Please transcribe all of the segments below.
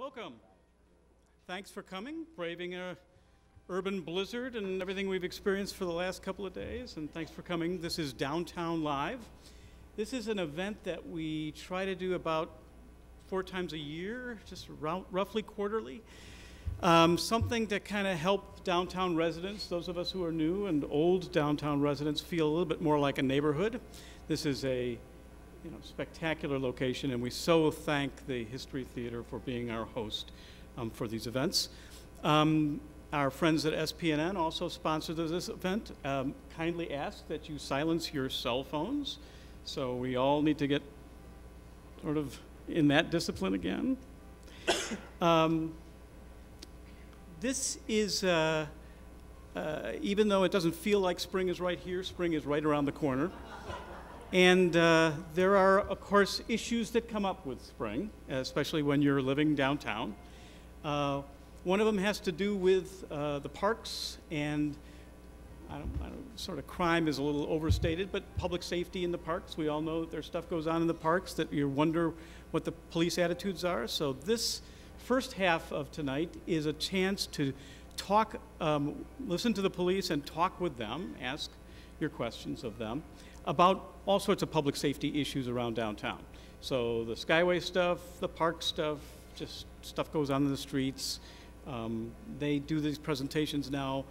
Welcome. Thanks for coming, braving a urban blizzard and everything we've experienced for the last couple of days. And thanks for coming. This is Downtown Live. This is an event that we try to do about four times a year, just roughly quarterly. Um, something to kind of help downtown residents, those of us who are new and old downtown residents, feel a little bit more like a neighborhood. This is a you know, spectacular location, and we so thank the History Theater for being our host um, for these events. Um, our friends at SPNN also sponsored this event. Um, kindly ask that you silence your cell phones. So we all need to get sort of in that discipline again. Um, this is, uh, uh, even though it doesn't feel like spring is right here, spring is right around the corner. And uh, there are, of course, issues that come up with spring, especially when you're living downtown. Uh, one of them has to do with uh, the parks and I don't, I don't, sort of crime is a little overstated, but public safety in the parks. We all know that there's stuff goes on in the parks that you wonder what the police attitudes are. So this first half of tonight is a chance to talk, um, listen to the police and talk with them, ask your questions of them about all sorts of public safety issues around downtown. So the Skyway stuff, the park stuff, just stuff goes on in the streets. Um, they do these presentations now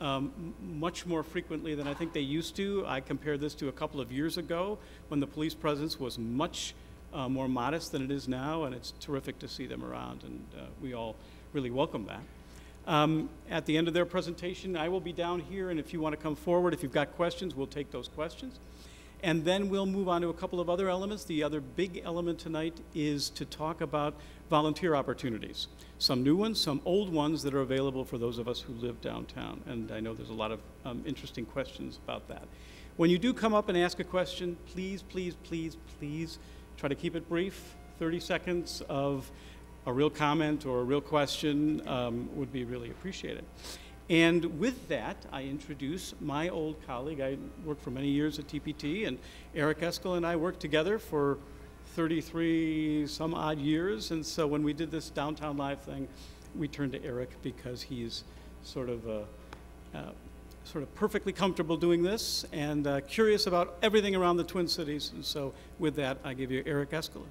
um, much more frequently than I think they used to. I compare this to a couple of years ago when the police presence was much uh, more modest than it is now, and it's terrific to see them around, and uh, we all really welcome that. Um, at the end of their presentation, I will be down here, and if you want to come forward, if you've got questions, we'll take those questions. And then we'll move on to a couple of other elements. The other big element tonight is to talk about volunteer opportunities. Some new ones, some old ones that are available for those of us who live downtown. And I know there's a lot of um, interesting questions about that. When you do come up and ask a question, please, please, please, please try to keep it brief. 30 seconds of a real comment or a real question um, would be really appreciated. And with that, I introduce my old colleague. I worked for many years at TPT, and Eric Eskola and I worked together for 33 some odd years. And so when we did this Downtown Live thing, we turned to Eric because he's sort of uh, uh, sort of perfectly comfortable doing this and uh, curious about everything around the Twin Cities. And so with that, I give you Eric Eskola.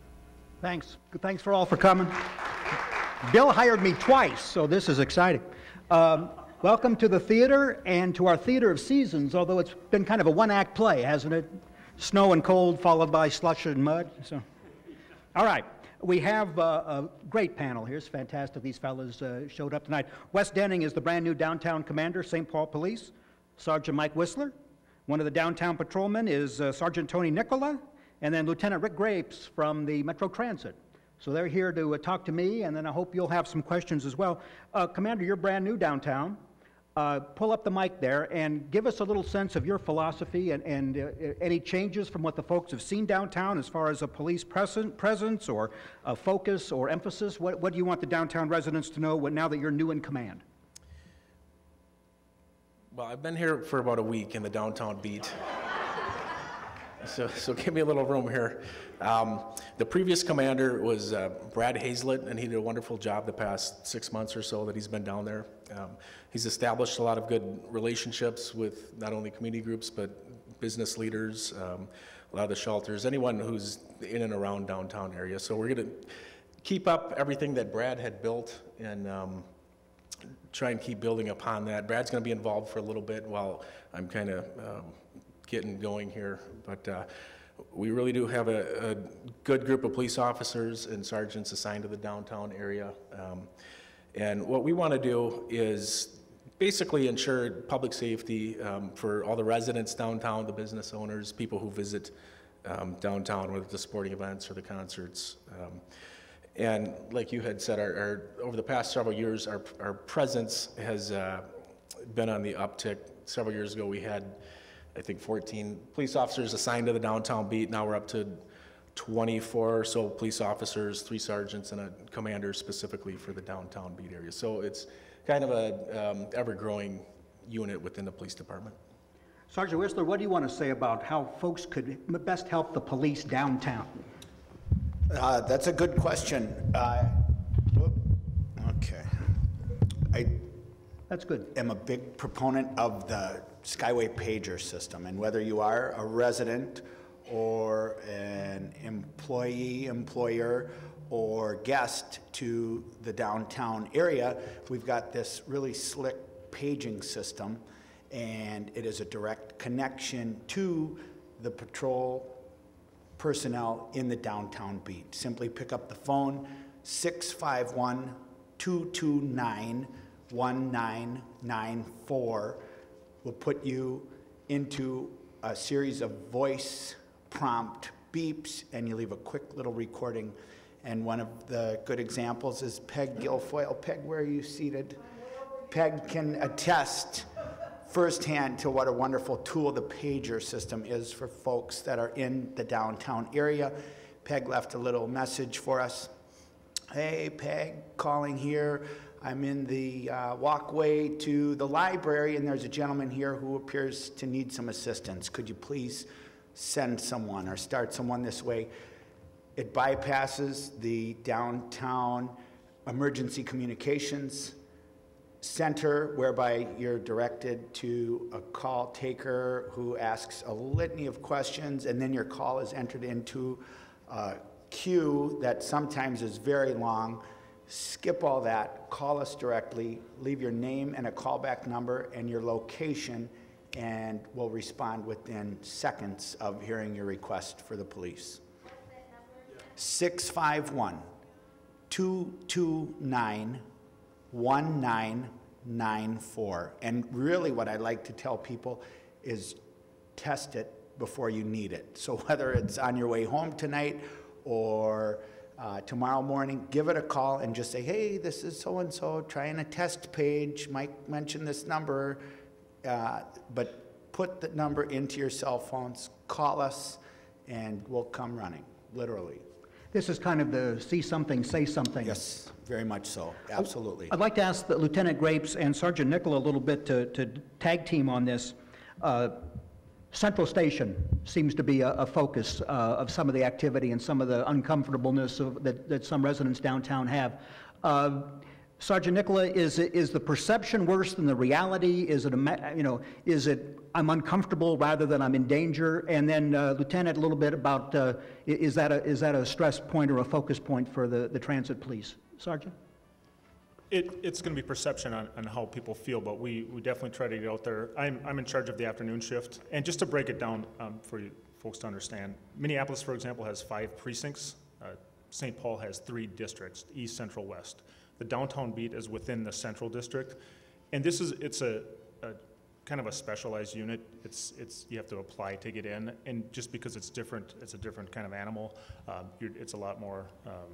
Thanks. Thanks for all for coming. Bill hired me twice, so this is exciting. Um, Welcome to the theater and to our theater of seasons, although it's been kind of a one act play, hasn't it? Snow and cold, followed by slush and mud. So, all right. We have uh, a great panel here. It's fantastic. These fellows uh, showed up tonight. Wes Denning is the brand new downtown commander, St. Paul Police. Sergeant Mike Whistler. One of the downtown patrolmen is uh, Sergeant Tony Nicola. And then Lieutenant Rick Grapes from the Metro Transit. So they're here to uh, talk to me, and then I hope you'll have some questions as well. Uh, Commander, you're brand new downtown uh, pull up the mic there and give us a little sense of your philosophy and, and uh, any changes from what the folks have seen downtown as far as a police present, presence or a focus or emphasis. What, what do you want the downtown residents to know now that you're new in command? Well, I've been here for about a week in the downtown beat. So, so give me a little room here. Um, the previous commander was uh, Brad Hazlett, and he did a wonderful job the past six months or so that he's been down there. Um, he's established a lot of good relationships with not only community groups but business leaders, um, a lot of the shelters, anyone who's in and around downtown area. So we're going to keep up everything that Brad had built and um, try and keep building upon that. Brad's going to be involved for a little bit while I'm kind of um, getting going here, but. Uh, we really do have a, a, good group of police officers and sergeants assigned to the downtown area. Um, and what we want to do is basically ensure public safety um, for all the residents downtown, the business owners, people who visit um, downtown, whether the sporting events or the concerts. Um, and like you had said, our, our, over the past several years, our, our presence has uh, been on the uptick. Several years ago, we had, I think, 14 police officers assigned to the downtown beat. Now we're up to 24 or so police officers, three sergeants, and a commander specifically for the downtown beat area. So it's kind of a um, ever-growing unit within the police department. Sergeant Whistler, what do you want to say about how folks could best help the police downtown? Uh, that's a good question. Uh, okay. I That's good. am a big proponent of the Skyway pager system, and whether you are a resident or an employee, employer, or guest to the downtown area, we've got this really slick paging system, and it is a direct connection to the patrol personnel in the downtown beat. Simply pick up the phone, 651 229 1994 will put you into a series of voice prompt beeps, and you leave a quick little recording. And one of the good examples is Peg Guilfoyle. Peg, where are you seated? Peg can attest firsthand to what a wonderful tool the pager system is for folks that are in the downtown area. Peg left a little message for us. Hey, Peg, calling here. I'm in the uh, walkway to the library, and there's a gentleman here who appears to need some assistance. Could you please send someone or start someone this way? It bypasses the downtown emergency communications center whereby you're directed to a call taker who asks a litany of questions and then your call is entered into a queue that sometimes is very long. Skip all that, call us directly, leave your name and a callback number and your location, and we'll respond within seconds of hearing your request for the police. 651 229 1994. And really, what I like to tell people is test it before you need it. So, whether it's on your way home tonight or uh, tomorrow morning, give it a call and just say, hey, this is so and so, trying a test page. Mike mentioned this number, uh, but put the number into your cell phones, call us, and we'll come running, literally. This is kind of the see something, say something. Yes, very much so, absolutely. I'd like to ask the Lieutenant Grapes and Sergeant Nicola a little bit to, to tag team on this. Uh, Central Station seems to be a, a focus uh, of some of the activity and some of the uncomfortableness of, that, that some residents downtown have. Uh, Sergeant Nicola, is, is the perception worse than the reality? Is it, you know, is it I'm uncomfortable rather than I'm in danger? And then uh, Lieutenant, a little bit about, uh, is that a, is that a stress point or a focus point for the, the transit police? Sergeant? It, it's going to be perception on, on how people feel, but we, we definitely try to get out there. I'm, I'm in charge of the afternoon shift, and just to break it down um, for you folks to understand, Minneapolis, for example, has five precincts. Uh, St. Paul has three districts: east, central, west. The downtown beat is within the central district, and this is it's a, a kind of a specialized unit. It's it's you have to apply to get in, and just because it's different, it's a different kind of animal. Um, it's a lot more. Um,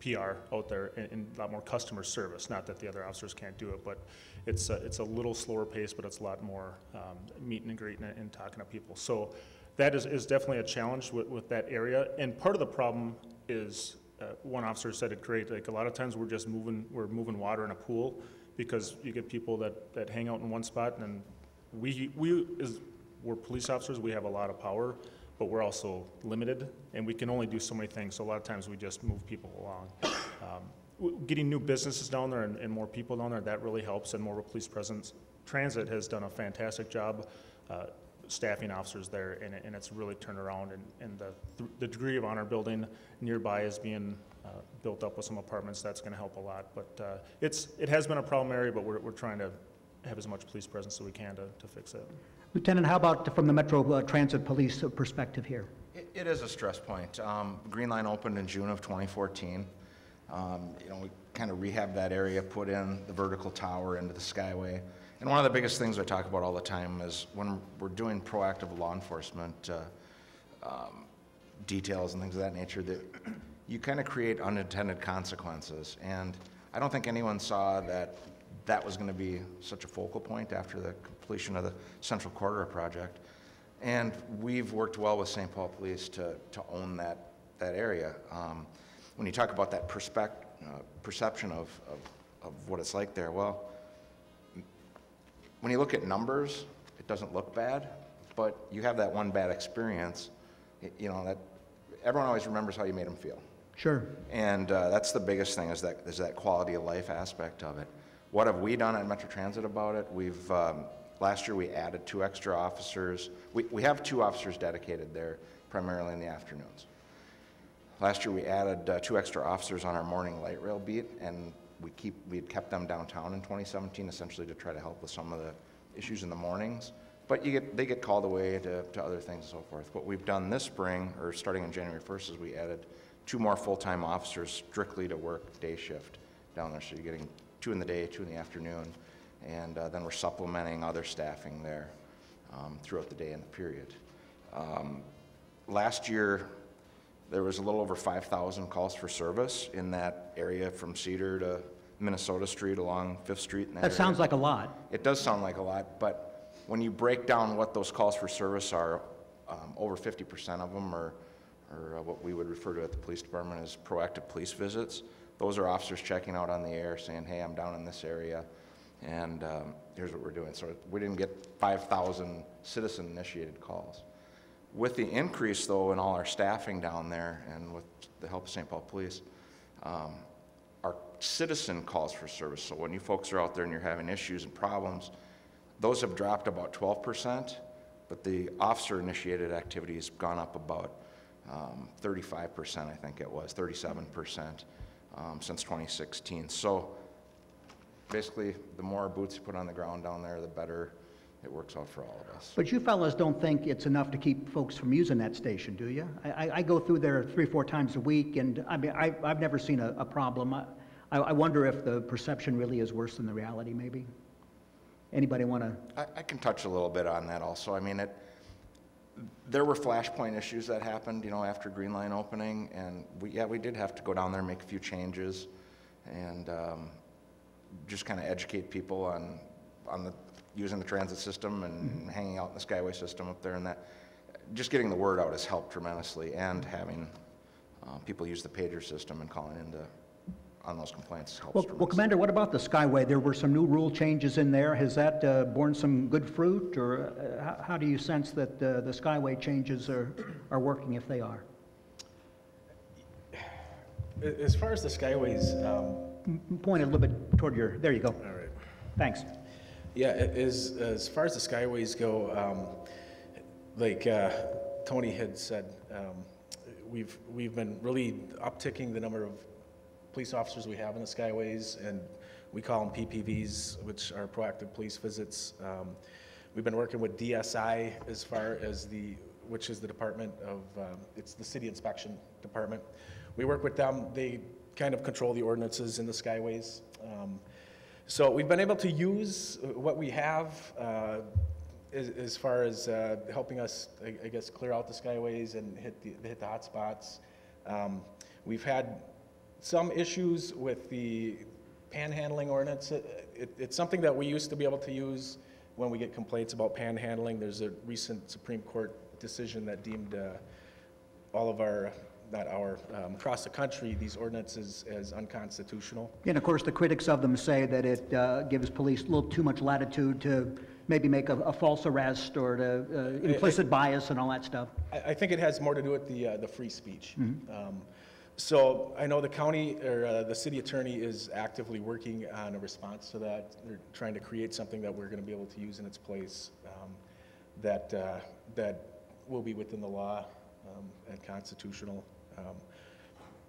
PR out there and, and a lot more customer service. Not that the other officers can't do it, but it's a, it's a little slower pace, but it's a lot more um, meet and greet and, and talking to people. So that is, is definitely a challenge with, with that area. And part of the problem is uh, one officer said it great. Like a lot of times we're just moving we're moving water in a pool because you get people that, that hang out in one spot and we we is we're police officers. We have a lot of power but we're also limited, and we can only do so many things. So a lot of times we just move people along. Um, getting new businesses down there and, and more people down there, that really helps, and more of a police presence. Transit has done a fantastic job uh, staffing officers there, and, and it's really turned around. And, and the, the degree of honor building nearby is being uh, built up with some apartments. That's going to help a lot. But uh, it's it has been a problem area, but we're, we're trying to have as much police presence as we can to, to fix it. Lieutenant, how about from the Metro uh, Transit Police perspective here? It, it is a stress point. Um, Green Line opened in June of 2014. Um, you know, we kind of rehabbed that area, put in the vertical tower into the Skyway. And one of the biggest things I talk about all the time is when we're doing proactive law enforcement uh, um, details and things of that nature, that you kind of create unintended consequences. And I don't think anyone saw that that was going to be such a focal point after the completion of the Central Corridor project. And we've worked well with St. Paul Police to, to own that, that area. Um, when you talk about that perspec- uh, perception of, of, of what it's like there, well, when you look at numbers, it doesn't look bad, but you have that one bad experience, you know, that everyone always remembers how you made them feel. Sure. And uh, that's the biggest thing is that, is that quality of life aspect of it. What have we done at Metro Transit about it? We've, um, last year, we added two extra officers. We, we have two officers dedicated there, primarily in the afternoons. Last year, we added uh, two extra officers on our morning light rail beat, and we keep, we had kept them downtown in 2017, essentially to try to help with some of the issues in the mornings. But you get, they get called away to, to other things and so forth. What we've done this spring, or starting on January 1st, is we added two more full-time officers strictly to work day shift down there. So you're getting two in the day, two in the afternoon, and uh, then we're supplementing other staffing there um, throughout the day and the period. Um, Last year, there was a little over 5,000 calls for service in that area from Cedar to Minnesota Street along Fifth Street. That area. sounds like a lot. It does sound like a lot, but when you break down what those calls for service are, um, over 50% of them are, are uh, what we would refer to at the police department as proactive police visits. Those are officers checking out on the air saying, hey, I'm down in this area, and um, here's what we're doing. So we didn't get 5,000 citizen-initiated calls. With the increase, though, in all our staffing down there and with the help of St. Paul Police, um, our citizen calls for service, so when you folks are out there and you're having issues and problems, those have dropped about 12%, but the officer-initiated activity has gone up about um, 35%, I think it was, 37% um, since 2016. So basically, the more boots you put on the ground down there, the better it works out for all of us. But you fellows don't think it's enough to keep folks from using that station, do you? I, I- go through there three, four times a week, and I mean, I, I've never seen a, a problem. I, I I wonder if the perception really is worse than the reality, maybe? Anybody want to? I, I can touch a little bit on that also. I mean, it, there were flashpoint issues that happened, you know, after Green Line opening, and we, yeah, we did have to go down there and make a few changes, and um, just kind of educate people on, on the, using the transit system and hanging out in the Skyway system up there and that. Just getting the word out has helped tremendously, and having uh, people use the pager system and calling into, on those complaints helps Well, well, Commander, what about the Skyway? There were some new rule changes in there. Has that uh, borne some good fruit, or uh, how, how do you sense that uh, the Skyway changes are, are working if they are? As far as the Skyways, um, Point a little bit toward your, there you go. all right. Thanks. Yeah, as, as far as the Skyways go, um, like uh, Tony had said, um, we've, we've been really upticking the number of police officers we have in the Skyways, and we call them PPVs, which are proactive police visits. Um, We've been working with DSI as far as the, which is the Department of, um, it's the City Inspection Department. We work with them, they kind of control the ordinances in the Skyways. Um, so we've been able to use what we have uh, as, as far as uh, helping us, I I guess, clear out the skyways and hit the, hit the hot spots. Um, We've had some issues with the panhandling ordinance. It, it- it's something that we used to be able to use when we get complaints about panhandling. There's a recent Supreme Court decision that deemed uh, all of our, not our, um, across the country, these ordinances as unconstitutional. And of course, the critics of them say that it uh, gives police a little too much latitude to maybe make a, a false arrest or to uh, implicit bias and all that stuff. I, I think it has more to do with the, uh, the free speech. Um, So I know the county, or uh, the city attorney is actively working on a response to that. They're trying to create something that we're gonna be able to use in its place, um, that, uh, that will be within the law um, and constitutional. Um,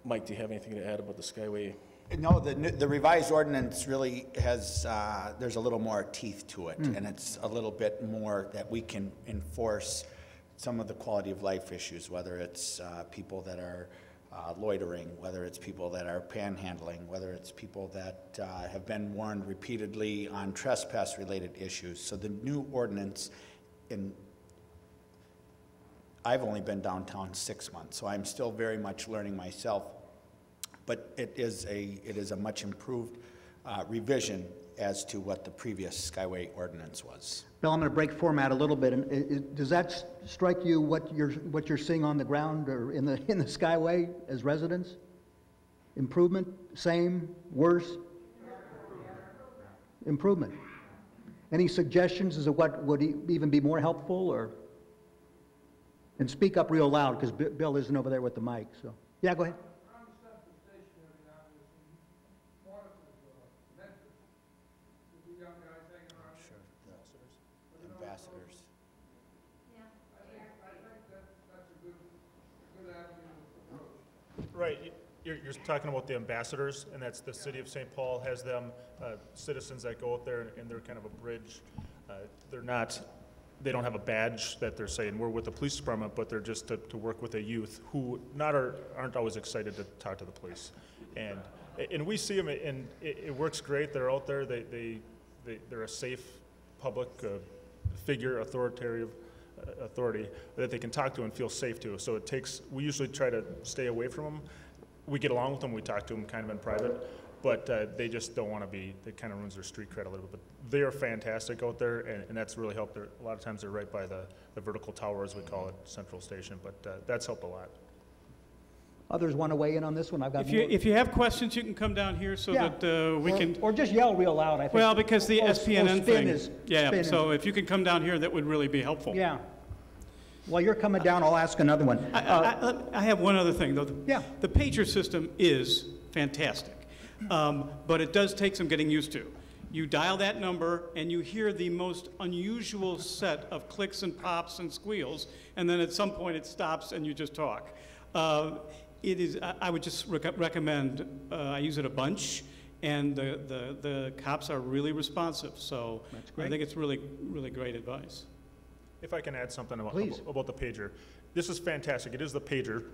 Mike, do you have anything to add about the Skyway? No, the, the revised ordinance really has, uh, there's a little more teeth to it, and it's a little bit more that we can enforce some of the quality of life issues, whether it's uh, people that are uh, loitering, whether it's people that are panhandling, whether it's people that uh, have been warned repeatedly on trespass-related issues. So the new ordinance in I've only been downtown six months, so I'm still very much learning myself. But it is a, it is a much improved uh, revision as to what the previous Skyway ordinance was. Bill, I'm going to break format a little bit. and i- i- Does that strike you what you're, what you're seeing on the ground or in the, in the Skyway as residents? Improvement, same, worse? Improvement. Any suggestions as to what would even be more helpful or? And speak up real loud because Bill isn't over there with the mic, so. Yeah, go ahead. Sure, the ambassadors. Right, you're, you're talking about the ambassadors, and that's the city of St. Paul has them, uh, citizens that go out there, and they're kind of a bridge. Uh, They're not, they don't have a badge that they're saying, we're with the police department, but they're just to, to work with a youth who not are, aren't always excited to talk to the police. And, and we see them, and it, it works great, they're out there, they, they, they- they're a safe public uh, figure, authoritative, uh, authority that they can talk to and feel safe to. So it takes, we usually try to stay away from them. We get along with them, we talk to them kind of in private, but uh, they just don't want to be, it kind of ruins their street cred a little bit. But they are fantastic out there, and, and that's really helped. A lot of times they're right by the, the vertical tower, as we call it, Central Station, but uh, that's helped a lot. Others want to weigh in on this one? I've got If you, more. if you have questions, you can come down here so Yeah. that uh, we Or- can, Or just yell real loud, I think. well, because the Or- or SPNN spin thing. is- Yeah, so is- if you can come down here, that would really be helpful. Yeah. While you're coming down, I'll ask another one. I, Uh, I, I have one other thing, though. Yeah. The pager system is fantastic, um, but it does take some getting used to. You dial that number, and you hear the most unusual set of clicks and pops and squeals, and then at some point it stops and you just talk. Uh, it is. I, I would just rec- recommend. Uh, I use it a bunch, and the, the, the cops are really responsive. So That's I think it's really really great advice. If I can add something about, Please. about the pager. This is fantastic. It is the pager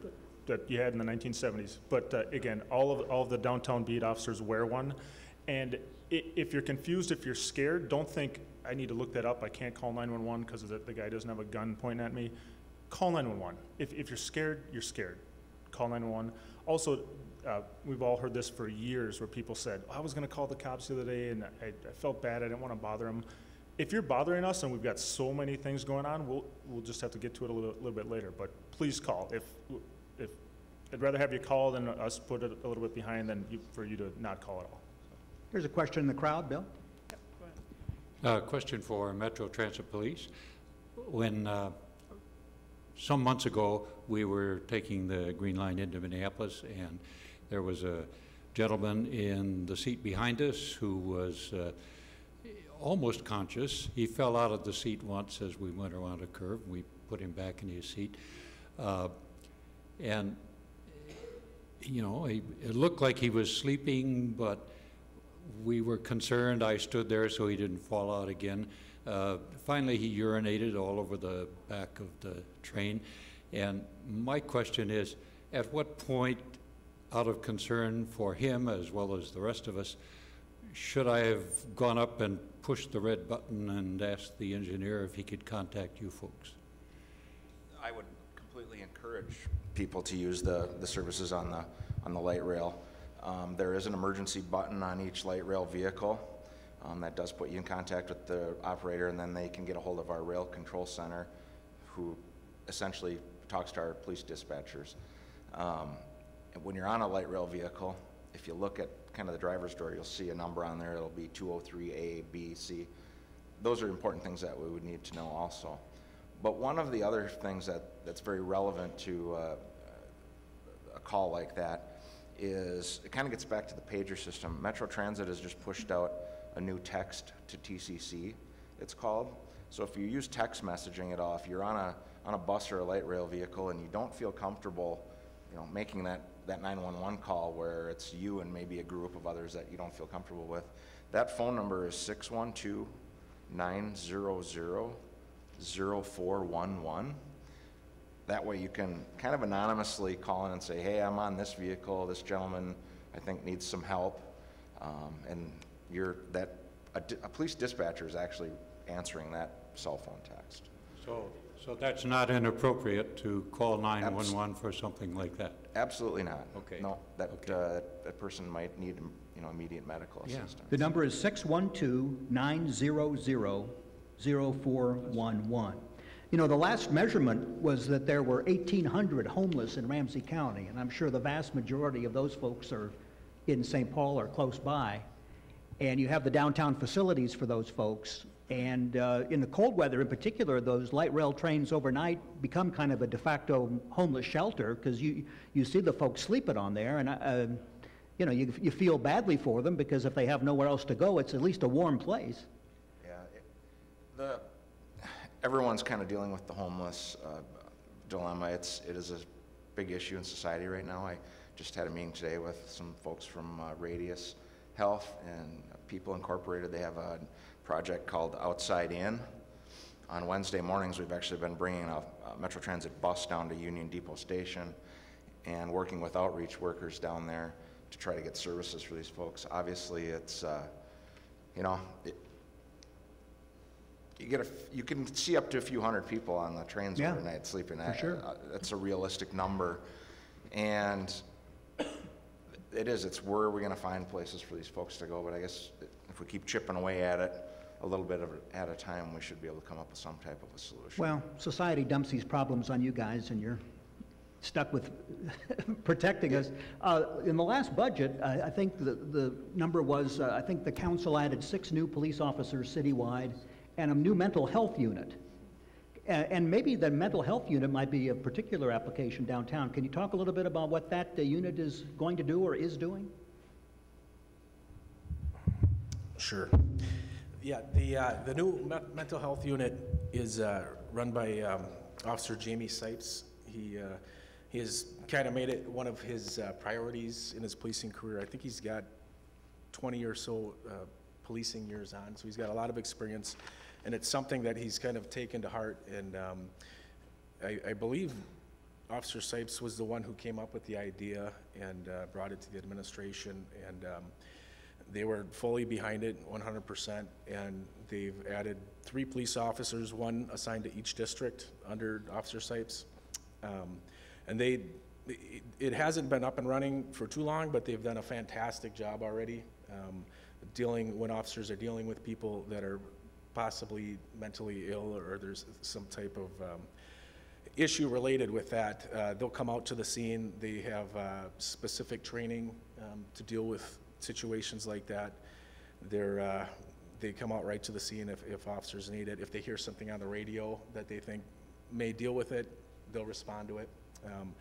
that you had in the 1970s. But uh, again, all of, all of the downtown beat officers wear one. And i- if you're confused, if you're scared, don't think, I need to look that up. I can't call 911 because the, the guy doesn't have a gun pointing at me. Call 911. If, if you're scared, you're scared. Call 911. Also, uh, we've all heard this for years where people said, I was going to call the cops the other day and I, I felt bad. I didn't want to bother them if you're bothering us and we've got so many things going on, we'll, we'll just have to get to it a little, little bit later. But please call. If, if, I'd rather have you call than us put it a little bit behind than you, for you to not call at all. Here's a question in the crowd, Bill. Uh, Question for Metro Transit Police. When, uh, some months ago, we were taking the Green Line into Minneapolis, and there was a gentleman in the seat behind us who was uh, almost conscious. He fell out of the seat once as we went around a curve. We put him back in his seat. Uh, And, you know, he- it looked like he was sleeping, but we were concerned. I stood there so he didn't fall out again. Uh, Finally, he urinated all over the back of the train. And my question is, at what point, out of concern for him as well as the rest of us, should I have gone up and pushed the red button and asked the engineer if he could contact you folks? I would completely encourage people to use the, the services on the, on the light rail. Um, there is an emergency button on each light rail vehicle. Um, that does put you in contact with the operator, and then they can get a hold of our rail control center, who essentially talks to our police dispatchers. Um, when you're on a light rail vehicle, if you look at kind of the driver's door, you'll see a number on there. It'll be 203A, B, C. Those are important things that we would need to know also. But one of the other things that, that's very relevant to uh, a call like that is, it kind of gets back to the pager system. Metro Transit has just pushed out a new text to TCC, it's called. So if you use text messaging at all, if you're on a, on a bus or a light rail vehicle and you don't feel comfortable, you know, making that, that 911 call where it's you and maybe a group of others that you don't feel comfortable with, that phone number is 612 900 0411. That way you can kind of anonymously call in and say, hey, I'm on this vehicle, this gentleman, I think needs some help. Um, and you're, that, a, a police dispatcher is actually answering that cell phone text. So, so that's not inappropriate to call 911 for something like that? Absolutely not. Okay. No, that, Okay. uh, that- that person might need, you know, immediate medical Yeah. assistance. The number is 612-900-0411. You know, the last measurement was that there were 1,800 homeless in Ramsey County, and I'm sure the vast majority of those folks are in St. Paul or close by. And you have the downtown facilities for those folks. And uh, in the cold weather in particular, those light rail trains overnight become kind of a de facto homeless shelter because you, you see the folks sleeping on there. And uh, you know, you, you feel badly for them because if they have nowhere else to go, it's at least a warm place. Yeah, it- the, everyone's kind of dealing with the homeless uh, dilemma. It's, it is a big issue in society right now. I just had a meeting today with some folks from uh, Radius Health and People Incorporated. They have a project called Outside In. On Wednesday mornings, we've actually been bringing a a Metro Transit bus down to Union Depot Station and working with outreach workers down there to try to get services for these folks. Obviously, it's, uh, you know, it, you get a, you can see up to a few hundred people on the trains Yeah, overnight sleeping. for sure. Uh, That's a realistic number. And it is, it's where are we gonna find places for these folks to go? But I guess if we keep chipping away at it, a little bit of, at a time, we should be able to come up with some type of a solution. Well, society dumps these problems on you guys, and you're stuck with protecting us. Uh, In the last budget, I I think the, the number was, uh, I think the council added six new police officers citywide and a new mental health unit. A- And maybe the mental health unit might be a particular application downtown. Can you talk a little bit about what that uh, unit is going to do or is doing? Sure. Yeah, the, uh, the new me- mental health unit is uh, run by um, Officer Jamie Sipes. He, uh, he has kind of made it one of his uh, priorities in his policing career. I think he's got 20 or so uh, policing years on, so he's got a lot of experience, and it's something that he's kind of taken to heart. And um, I, I believe Officer Sipes was the one who came up with the idea and uh, brought it to the administration, and um, they were fully behind it, 100%, and they've added three police officers, one assigned to each district under Officer Sipes. Um, And they, it- hasn't been up and running for too long, but they've done a fantastic job already, um, dealing, when officers are dealing with people that are possibly mentally ill, or there's some type of um, issue related with that. Uh, They'll come out to the scene, they have uh, specific training um, to deal with situations like that. They're, uh, they come out right to the scene if, if officers need it. If they hear something on the radio that they think may deal with it, they'll respond to it. Um,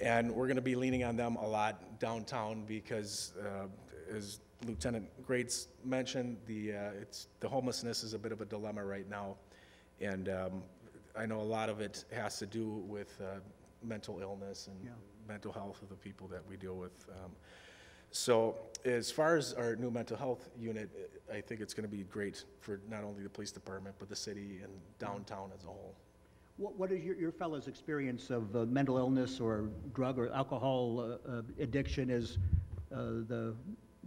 And we're gonna be leaning on them a lot downtown because, uh, as Lieutenant Grates mentioned, the, uh, it's, the homelessness is a bit of a dilemma right now. And um, I know a lot of it has to do with uh, mental illness and Yeah. mental health of the people that we deal with. Um, So as far as our new mental health unit, I think it's going to be great for not only the police department, but the city and downtown as a whole. What, what is your, your fellow's experience of uh, mental illness or drug or alcohol uh, uh, addiction as uh, the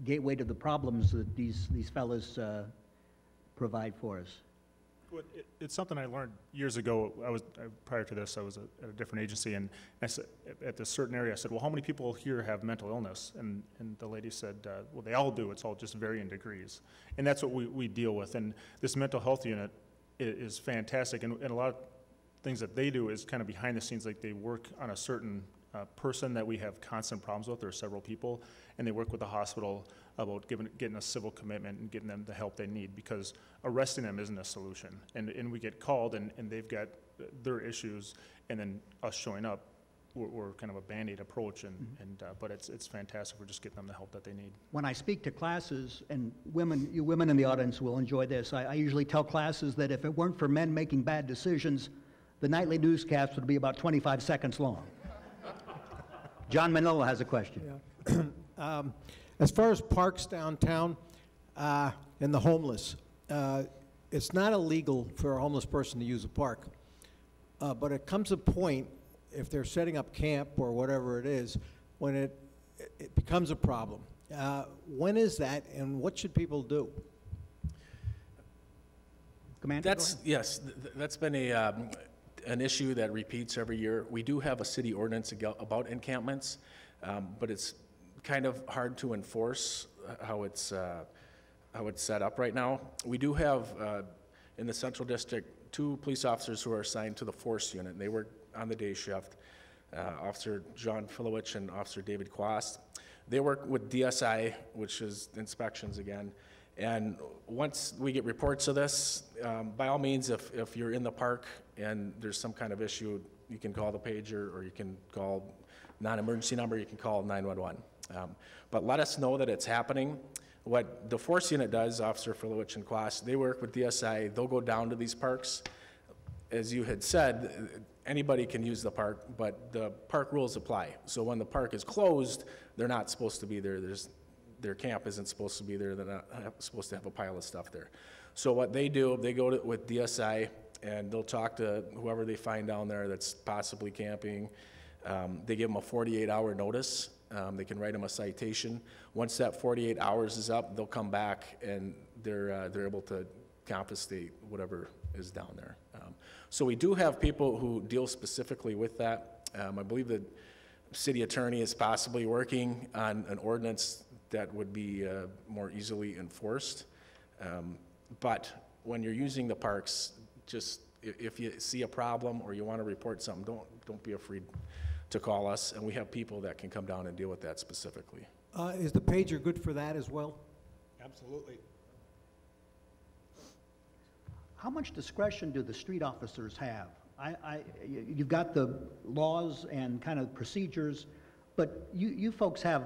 gateway to the problems that these, these fellows uh, provide for us? It- It's something I learned years ago. I was, I- prior to this, I was at at a different agency, and I said, at this certain area, I said, well, how many people here have mental illness? And, and the lady said, uh, well, they all do, it's all just varying degrees. And that's what we, we deal with. And this mental health unit i- is fantastic, and, and a lot of things that they do is kind of behind the scenes, like they work on a certain uh, person that we have constant problems with, are several people, and they work with the hospital about giving, getting a civil commitment and getting them the help they need, because arresting them isn't a solution. And, and we get called, and, and they've got their issues, and then us showing up, we're, we're kind of a Band-Aid approach, and, and, uh, but it's, it's fantastic, we're just getting them the help that they need. When I speak to classes, and women, you women in the audience will enjoy this, I, I usually tell classes that if it weren't for men making bad decisions, the nightly newscast would be about 25 seconds long. John Manila has a question. Um, As far as parks downtown uh, and the homeless, uh, it's not illegal for a homeless person to use a park, Uh, but it comes a point, if they're setting up camp or whatever it is, when it, it becomes a problem. Uh, When is that, and what should people do? Commander, That's, yes, th- th- that's been a, um, an issue that repeats every year. We do have a city ordinance about encampments, um, but it's kind of hard to enforce uh, how it's, uh, how it's set up right now. We do have, uh, in the central district, two police officers who are assigned to the force unit, they work on the day shift. uh, Officer John Filowich and Officer David Quast. They work with DSI, which is inspections again. And once we get reports of this, um, by all means, if, if you're in the park and there's some kind of issue, you can call the pager or you can call non-emergency number, you can call 911. Um, But let us know that it's happening. What the force unit does, Officer Filowich and Quas, they work with DSI, they'll go down to these parks. As you had said, anybody can use the park, but the park rules apply. So when the park is closed, they're not supposed to be there, there's, their camp isn't supposed to be there, they're not supposed to have a pile of stuff there. So what they do, they go to, with DSI, and they'll talk to whoever they find down there that's possibly camping. Um, They give them a 48-hour notice, Um, they can write them a citation. Once that 48 hours is up, they'll come back, and they're, uh, they're able to confiscate whatever is down there. Um, So we do have people who deal specifically with that. Um, I believe the city attorney is possibly working on an ordinance that would be uh, more easily enforced. Um, But when you're using the parks, just, if you see a problem or you want to report something, don't, don't be afraid to call us, and we have people that can come down and deal with that specifically. Uh, Is the pager good for that as well? Absolutely. How much discretion do the street officers have? I, I, you- you've got the laws and kind of procedures, but you, you folks have,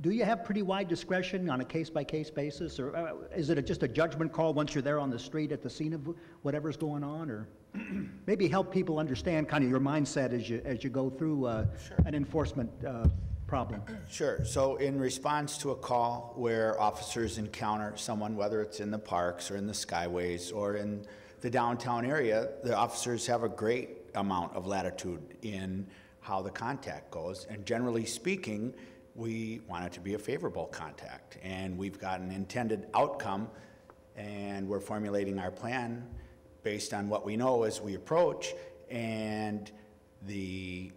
do you have pretty wide discretion on a case-by-case basis? Or uh, is it a- just a judgment call once you're there on the street at the scene of whatever's going on? Or maybe help people understand kind of your mindset as you, as you go through uh, an enforcement uh, problem? Sure. So in response to a call where officers encounter someone, whether it's in the parks or in the skyways or in the downtown area, the officers have a great amount of latitude in how the contact goes. And generally speaking, we want it to be a favorable contact. And we've got an intended outcome, and we're formulating our plan based on what we know as we approach. And the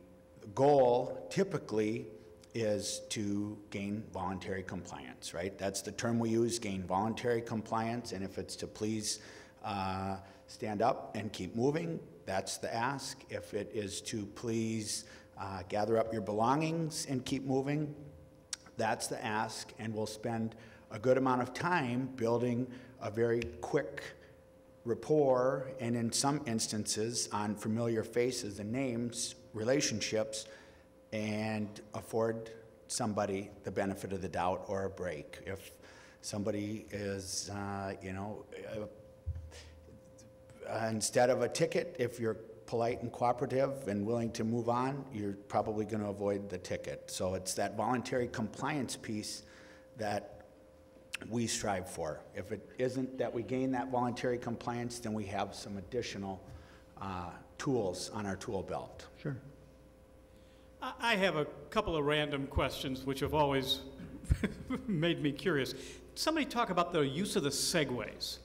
goal typically is to gain voluntary compliance, right? That's the term we use, gain voluntary compliance, and if it's to please uh, stand up and keep moving, that's the ask. If it is to please uh, gather up your belongings and keep moving, that's the ask, and we'll spend a good amount of time building a very quick rapport, and in some instances, on familiar faces and names, relationships, and afford somebody the benefit of the doubt or a break. If somebody is, uh, you know, uh, instead of a ticket, if you're polite and cooperative and willing to move on, you're probably going to avoid the ticket. So it's that voluntary compliance piece that we strive for. If it isn't that we gain that voluntary compliance, then we have some additional uh, tools on our tool belt. Sure. I I have a couple of random questions which have always made me curious. Somebody talk about the use of the segways.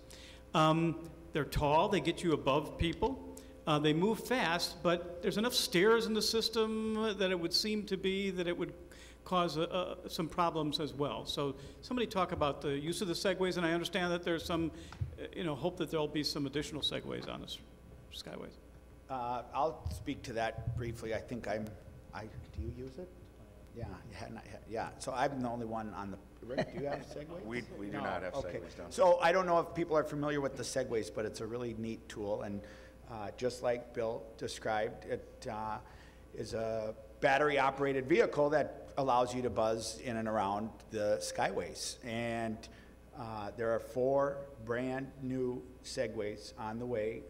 Um, they're tall, they get you above people, uh, they move fast, but there's enough stairs in the system that it would seem to be that it would cause uh, uh, some problems as well. So somebody talk about the use of the segways, and I understand that there's some, uh, you know, hope that there'll be some additional segways on the skyways. Uh, I'll speak to that briefly. I think I'm, I, do you use it? Yeah, yeah, not yeah. So I'm the only one on the, Rick, do you have segways? We- we do No, not have okay. segways down. So I don't know if people are familiar with the segways, but it's a really neat tool. And uh, just like Bill described, it uh, is a battery-operated vehicle that allows you to buzz in and around the skyways. And uh, there are four brand-new segways on the way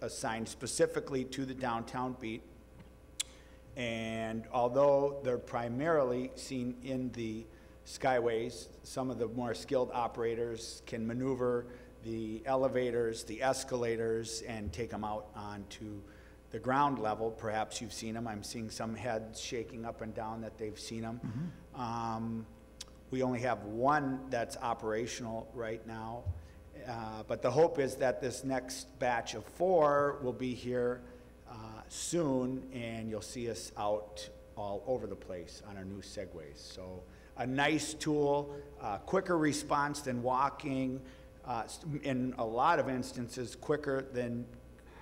assigned specifically to the downtown beat. And although they're primarily seen in the skyways, some of the more skilled operators can maneuver the elevators, the escalators, and take them out onto the ground level. Perhaps you've seen them. I'm seeing some heads shaking up and down that they've seen them. Um, we only have one that's operational right now. Uh, But the hope is that this next batch of four will be here uh, soon, and you'll see us out all over the place on our new segways. So a nice tool, uh, quicker response than walking, uh, in a lot of instances, quicker than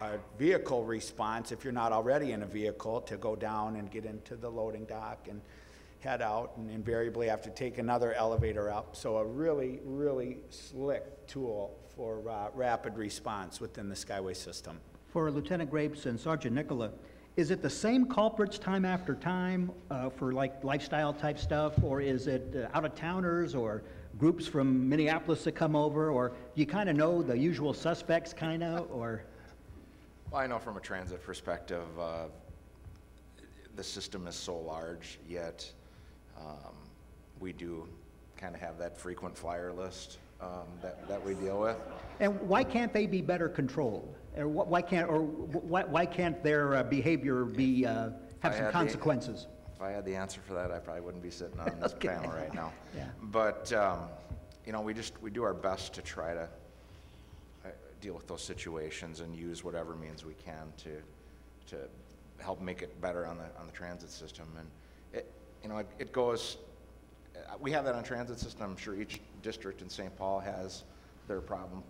a vehicle response, if you're not already in a vehicle, to go down and get into the loading dock and head out, and invariably have to take another elevator up. So a really, really slick tool for uh, rapid response within the Skyway system. For Lieutenant Grapes and Sergeant Nicola, is it the same culprits time after time uh, for like lifestyle type stuff, or is it uh, out of towners or groups from Minneapolis that come over, or you kind of know the usual suspects, kind of, or? Well, I know from a transit perspective, uh, the system is so large, yet um, we do kind of have that frequent flyer list um, that, that we deal with. And why can't they be better controlled? Or wh- why can't, or wh- why, why can't their uh, behavior be, uh, have I some had the- consequences? If I had the answer for that, I probably wouldn't be sitting on this Okay. panel right now. Yeah. But, um, you know, we just, we do our best to try to deal with those situations and use whatever means we can to, to help make it better on the, on the transit system. And it, you know, it, it goes, uh, we have that on transit system. I'm sure each district in St. Paul has their problem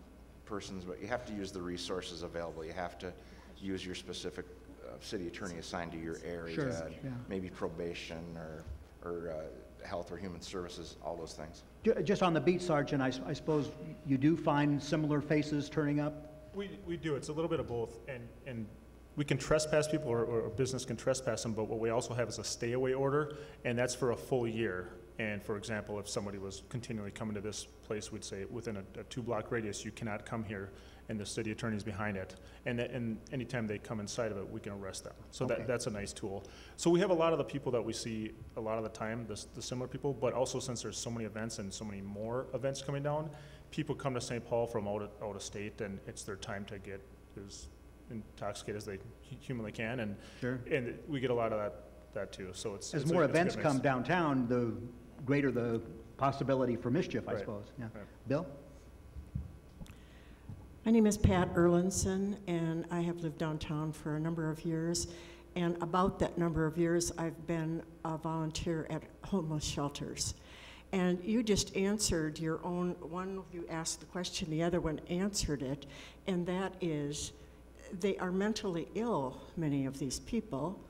persons, but you have to use the resources available. You have to use your specific uh, city attorney assigned to your area. Sure, yeah. Maybe probation or, or uh, health or human services, all those things. Ju- Just on the beat, Sergeant, I suppose you do find similar faces turning up? We, we do, it's a little bit of both, and, and we can trespass people, or, or business can trespass them, but what we also have is a stay-away order, and that's for a full year. And for example, if somebody was continually coming to this place, we'd say, within a, a two-block radius, you cannot come here, and the city attorney's behind it. And, that- and anytime they come inside of it, we can arrest them. So Okay. that, that's a nice tool. So we have a lot of the people that we see a lot of the time, the, s- the similar people, but also since there's so many events and so many more events coming down, people come to St. Paul from out of, out of state, and it's their time to get as intoxicated as they hu- humanly can, and, Sure. and we get a lot of that, that too, so it's. As it's a- more it's a events come downtown, the greater the possibility for mischief, I Right, suppose. Yeah. right. Bill? My name is Pat Erlinson, and I have lived downtown for a number of years. And about that number of years, I've been a volunteer at homeless shelters. And you just answered your own, one of you asked the question, the other one answered it, and that is, they are mentally ill, many of these people,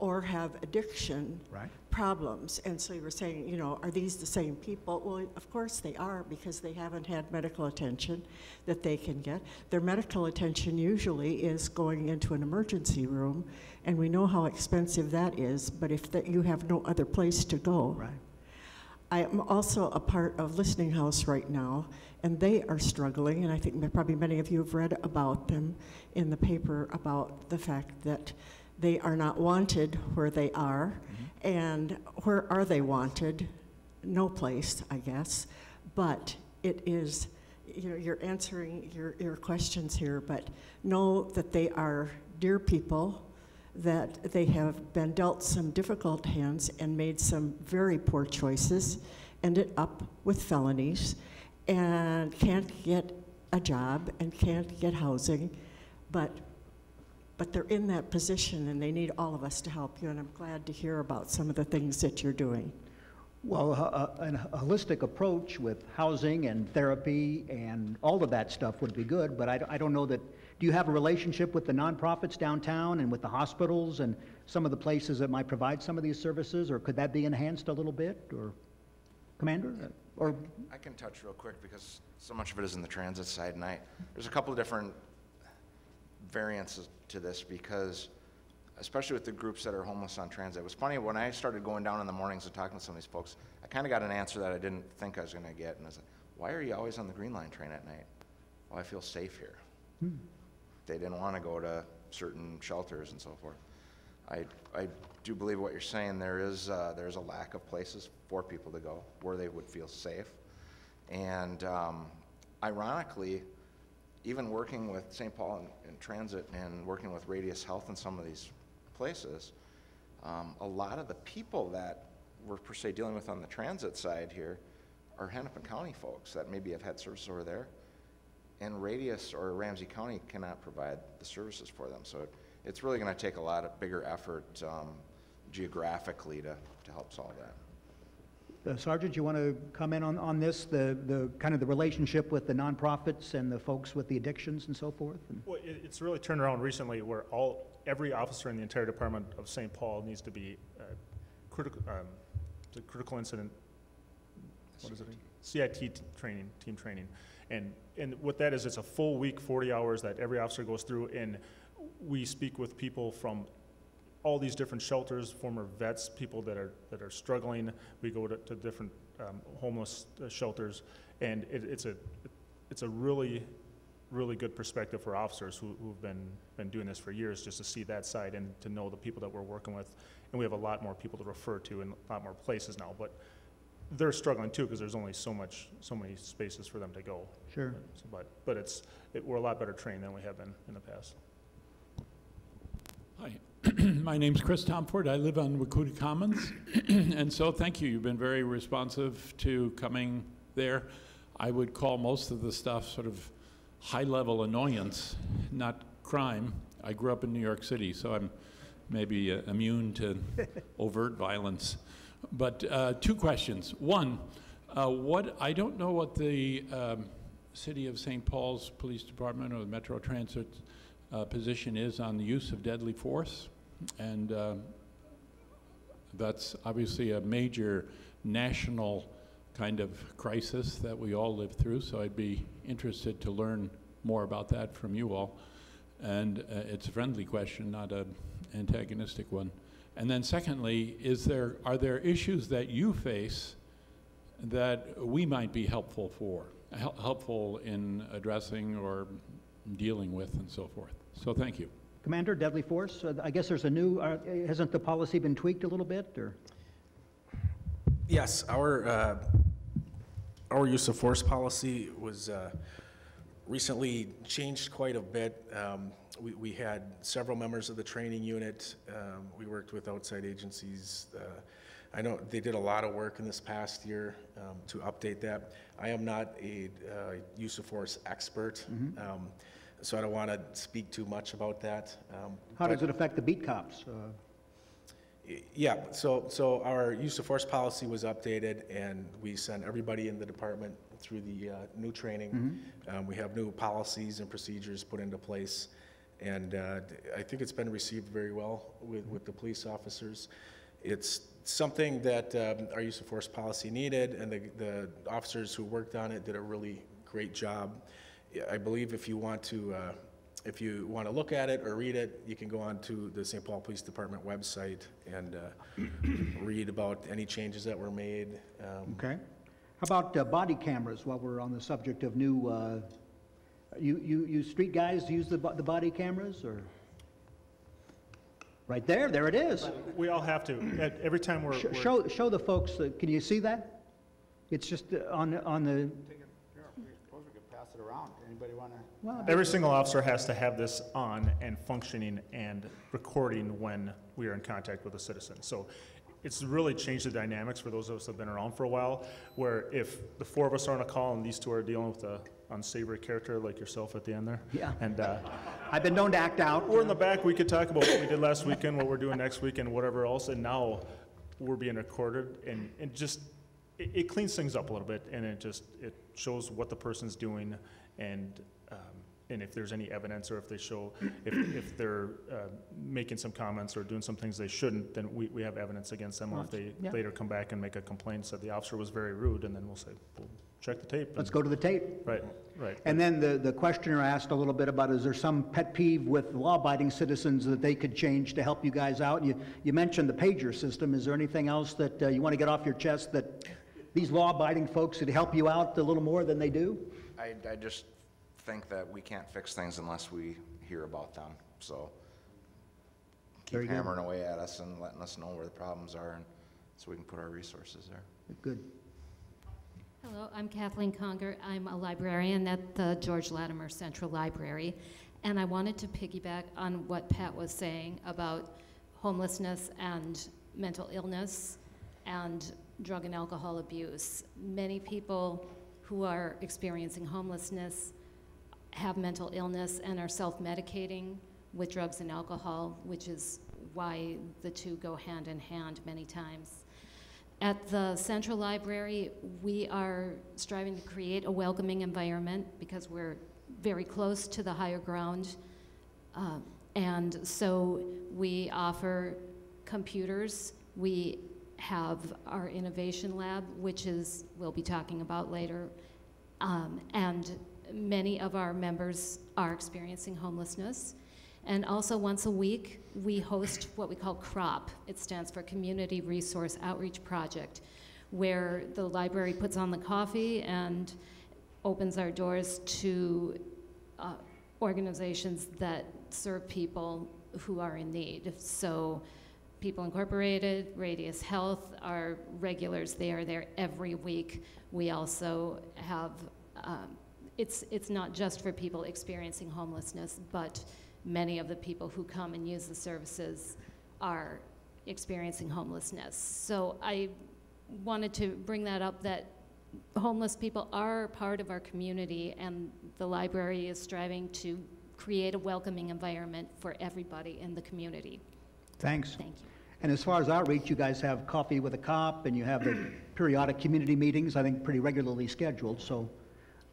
or have addiction Right. problems. And so you were saying, you know, are these the same people? Well, of course they are because they haven't had medical attention that they can get. Their medical attention usually is going into an emergency room, and we know how expensive that is, but if that, you have no other place to go. Right. I am also a part of Listening House right now, and they are struggling, and I think probably many of you have read about them in the paper about the fact that they are not wanted where they are. Mm-hmm. And where are they wanted? No place, I guess. But it is, you know, you're answering your, your questions here, but know that they are dear people, that they have been dealt some difficult hands and made some very poor choices, ended up with felonies, and can't get a job and can't get housing, but but they're in that position and they need all of us to help you, and I'm glad to hear about some of the things that you're doing. Well, a- a a holistic approach with housing and therapy and all of that stuff would be good, but I don't- I don't know that, do you have a relationship with the nonprofits downtown and with the hospitals and some of the places that might provide some of these services, or could that be enhanced a little bit, or, Commander? Or, I can touch real quick because so much of it is in the transit side, and I, there's a couple of different variances to this because, especially with the groups that are homeless on transit, it was funny, when I started going down in the mornings and talking to some of these folks, I kind of got an answer that I didn't think I was going to get, and I was like, why are you always on the Green Line train at night? Well, I feel safe here. They didn't want to go to certain shelters and so forth. I, I do believe what you're saying, there is, uh, there's a lack of places for people to go where they would feel safe. And um, ironically, even working with St. Paul and, and Transit and working with Radias Health in some of these places, um, a lot of the people that we're per se dealing with on the transit side here are Hennepin County folks that maybe have had service over there. And Radias or Ramsey County cannot provide the services for them. So it, it's really going to take a lot of bigger effort um, geographically to, to help solve that. Uh, Sergeant, you want to comment on, on this, the, the, kind of the relationship with the nonprofits and the folks with the addictions and so forth? And- Well, it, it's really turned around recently where all, every officer in the entire department of St. Paul needs to be uh, critical, um, the critical incident, what is it? CIT training, team training. And, and what that is, it's a full week, 40 hours that every officer goes through, and we speak with people from all these different shelters, former vets, people that are, that are struggling. We go to, to different um, homeless uh, shelters, and it, it's a, it's a really, really good perspective for officers who, who've been, been doing this for years, just to see that side and to know the people that we're working with. And we have a lot more people to refer to and a lot more places now, but they're struggling too, because there's only so much, so many spaces for them to go. Sure. So, But, but it's, it, we're a lot better trained than we have been in the past. Hi, my name's Chris Tomford. I live on Wacouta Commons. and so thank you. You've been very responsive to coming there. I would call most of the stuff sort of high level annoyance, not crime. I grew up in New York City, so I'm maybe uh, immune to overt violence. But uh, two questions. One, uh, what I don't know what the um, city of St. Paul's Police Department or the Metro Transit uh, position is on the use of deadly force, and uh, that's obviously a major national kind of crisis that we all live through. So I'd be interested to learn more about that from you all. And uh, it's a friendly question, not an antagonistic one. And then secondly, is there, are there issues that you face that we might be helpful for, hel- helpful in addressing or dealing with and so forth? So thank you. Commander, deadly force, uh, I guess there's a new, uh, hasn't the policy been tweaked a little bit, or? Yes, our, uh, our use of force policy was uh, recently changed quite a bit. Um, We, we had several members of the training unit. Um, We worked with outside agencies. Uh, I know they did a lot of work in this past year um, to update that. I am not a uh, use of force expert, um, so I don't want to speak too much about that. Um, How does it affect the beat cops? Uh, yeah, so, so our use of force policy was updated, and we sent everybody in the department through the uh, new training. Um, We have new policies and procedures put into place, and uh, I think it's been received very well with, with the police officers. It's something that um, our use of force policy needed, and the, the officers who worked on it did a really great job. Yeah, I believe if you want to, uh, if you want to look at it or read it, you can go on to the St. Paul Police Department website and uh, read about any changes that were made. Um, Okay. How about uh, body cameras, while we're on the subject of new, uh, you, you, you street guys use the, bo- the body cameras, or? Right there, there it is. We all have to, At- every time we're, Sh- we're- Show, show the folks, uh, can you see that? It's just uh, on, on the, Suppose we could pass it around. Anybody want to? well, every single officer has to have this on and functioning and recording when we are in contact with a citizen. So it's really changed the dynamics for those of us that have been around for a while, where if the four of us are on a call and these two are dealing with a unsavory character like yourself at the end there. Yeah. And, uh, I've been known to act out. We're in the back, we could talk about what we did last weekend, what we're doing next week, and whatever else, and now we're being recorded, and, and just, it, it cleans things up a little bit, and it just, it shows what the person's doing, and, um, and if there's any evidence, or if they show, if, if they're, uh, making some comments or doing some things they shouldn't, then we, we have evidence against them, or if they Yeah. later come back and make a complaint, said the officer was very rude, and then we'll say, well, check the tape. Let's go to the tape. Right, right. And then the, the questioner asked a little bit about, is there some pet peeve with law-abiding citizens that they could change to help you guys out? You, you mentioned the pager system. Is there anything else that uh, you want to get off your chest that these law-abiding folks could help you out a little more than they do? I, I just think that we can't fix things unless we hear about them, so Very keep good. hammering away at us and letting us know where the problems are, and so we can put our resources there. Good. Hello, I'm Kathleen Conger. I'm a librarian at the George Latimer Central Library. And I wanted to piggyback on what Pat was saying about homelessness and mental illness and drug and alcohol abuse. Many people who are experiencing homelessness have mental illness and are self-medicating with drugs and alcohol, which is why the two go hand in hand many times. At the Central Library, we are striving to create a welcoming environment because we're very close to the higher ground. Uh, and so we offer computers. We have our innovation lab, which is, we'll be talking about later. Um, and many of our members are experiencing homelessness. And also, once a week, we host what we call CROP. It stands for Community Resource Outreach Project, where the library puts on the coffee and opens our doors to uh, organizations that serve people who are in need. So, People Incorporated, Radias Health are regulars. They are there every week. We also have, um, it's, it's not just for people experiencing homelessness, but many of the people who come and use the services are experiencing homelessness. So I wanted to bring that up that homeless people are part of our community, and the library is striving to create a welcoming environment for everybody in the community. Thanks. Thank you. And as far as outreach, you guys have Coffee with a Cop, and you have the periodic community meetings, I think pretty regularly scheduled, so.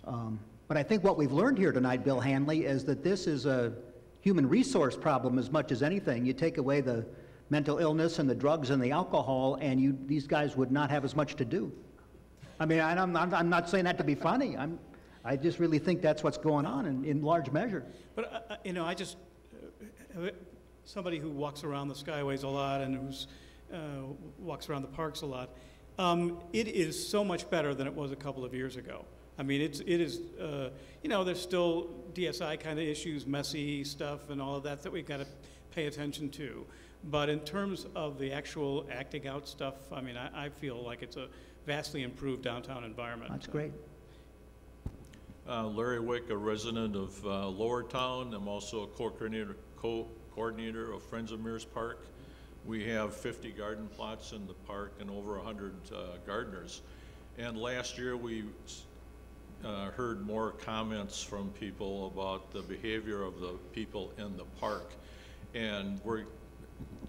um, But I think what we've learned here tonight, Bill Hanley, is that this is a human resource problem as much as anything. You take away the mental illness and the drugs and the alcohol, and you, these guys would not have as much to do. I mean, and I'm, I'm, I'm not saying that to be funny, I'm, I just really think that's what's going on in, in large measure. But, uh, uh, you know, I just, uh, somebody who walks around the skyways a lot and who's, uh, walks around the parks a lot, um, it is so much better than it was a couple of years ago. I mean, it's, it is, uh, you know, there's still DSI kind of issues, messy stuff and all of that that we've got to pay attention to. But in terms of the actual acting out stuff, I mean, I, I feel like it's a vastly improved downtown environment. That's great. Uh, Larry Wick, a resident of uh, Lower Town. I'm also a co-coordinator, co-coordinator of Friends of Mears Park. We have 50 garden plots in the park and over 100 uh, gardeners. And last year, we uh, heard more comments from people about the behavior of the people in the park. And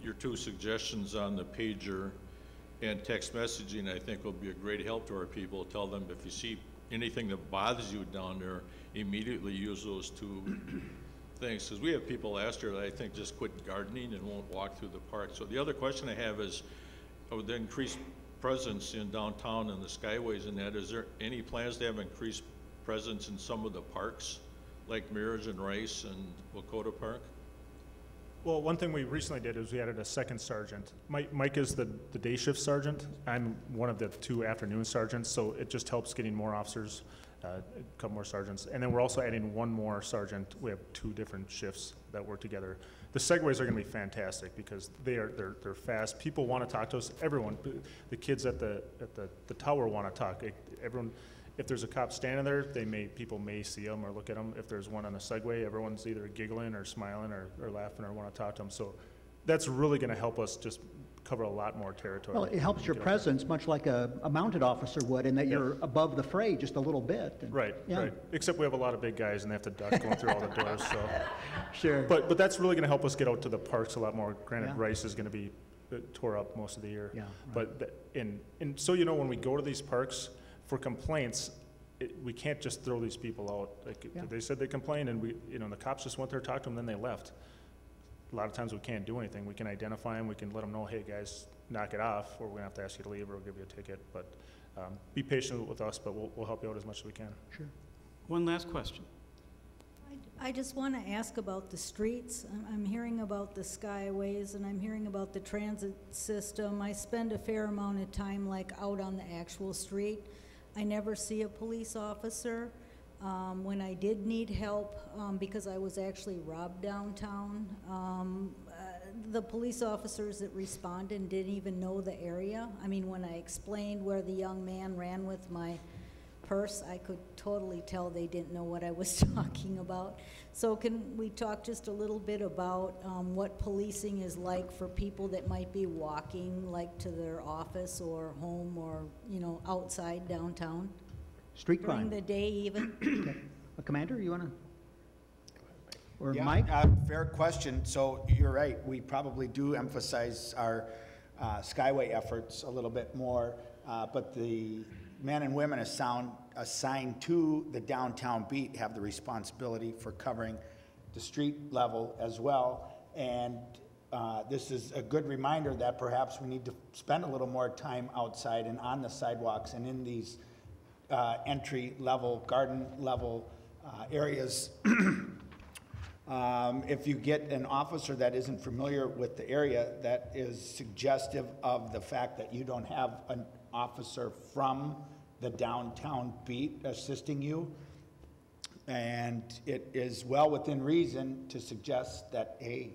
your two suggestions on the pager and text messaging, I think will be a great help to our people. Tell them if you see anything that bothers you down there, immediately use those two things. Because we have people last year that I think just quit gardening and won't walk through the park. So the other question I have is, with the increased presence in downtown and the skyways and that, is there any plans to have increased presence in some of the parks, like Mears and Rice and Wacouta Park? Well, one thing we recently did is we added a second sergeant. Mike, Mike is the, the day shift sergeant. I'm one of the two afternoon sergeants, so it just helps getting more officers, Uh, a couple more sergeants. And then we're also adding one more sergeant. We have two different shifts that work together. The Segways are gonna be fantastic because they are, they're, they're fast. People wanna talk to us, everyone, the kids at the, at the, the tower wanna talk. Everyone, if there's a cop standing there, they may, people may see them or look at them. If there's one on a Segway, everyone's either giggling or smiling or, or laughing or want to talk to them. So that's really going to help us just cover a lot more territory. Well, it helps your Get out there. presence, much like a, a mounted officer would, in that Yeah. you're above the fray just a little bit. and- Right, Yeah. right. Except we have a lot of big guys and they have to duck going through all the doors, so. Sure. But, but that's really going to help us get out to the parks a lot more. Yeah. Granted, Rice is going to be uh, tore up most of the year. Yeah, right. But, the- and, and so you know, when we go to these parks for complaints, it, we can't just throw these people out. Like, Yeah. they said they complained and we, you know, the cops just went there, talked to them, then they left. A lot of times we can't do anything. We can identify them, we can let them know, hey, guys, knock it off, or we're gonna have to ask you to leave, or we'll give you a ticket. But, um, be patient with us, but we'll, we'll help you out as much as we can. Sure. One last question. I just want to ask about the streets. I'm, I'm hearing about the skyways and I'm hearing about the transit system. I spend a fair amount of time like out on the actual street. I never see a police officer. Um, when I did need help, um, because I was actually robbed downtown, um, uh, the police officers that responded didn't even know the area. I mean, when I explained where the young man ran with my purse, I could totally tell they didn't know what I was talking about. So can we talk just a little bit about um, what policing is like for people that might be walking, like to their office or home or, you know, outside downtown? Street During crime. the day even? Uh, Commander, you want to? Or Yeah, Mike? uh, Fair question. So you're right, we probably do emphasize our uh, Skyway efforts a little bit more, uh, but the men and women assigned, assigned to the downtown beat have the responsibility for covering the street level as well. And uh, this is a good reminder that perhaps we need to spend a little more time outside and on the sidewalks and in these uh, entry level, garden level uh, areas Um, If you get an officer that isn't familiar with the area, that is suggestive of the fact that you don't have an officer from the downtown beat assisting you. And it is well within reason to suggest that, hey,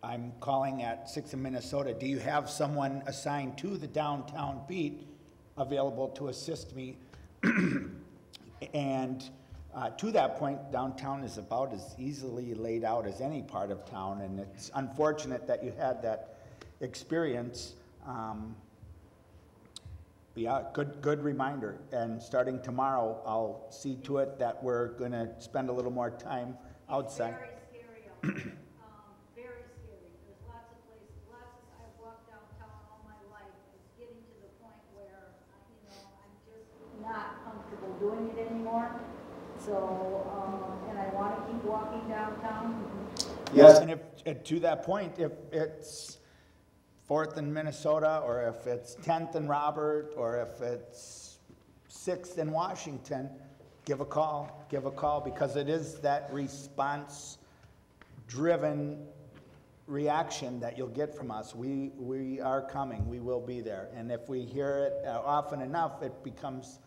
I'm calling at Six in Minnesota, do you have someone assigned to the downtown beat available to assist me? And uh, to that point, downtown is about as easily laid out as any part of town, and it's unfortunate that you had that experience. Um, Yeah, good, good reminder, and starting tomorrow, I'll see to it that we're gonna spend a little more time outside. Very scary out there. Um, very scary. There's lots of places, lots of, I've walked downtown all my life. It's getting to the point where, uh, you know, I'm just not comfortable doing it anymore. So, um, and I wanna keep walking downtown. Yes, and if, to that point, if it's Fourth in Minnesota, or if it's Tenth in Robert, or if it's Sixth in Washington, give a call, give a call, because it is that response-driven reaction that you'll get from us. We, we are coming, we will be there, and if we hear it uh, often enough, it becomes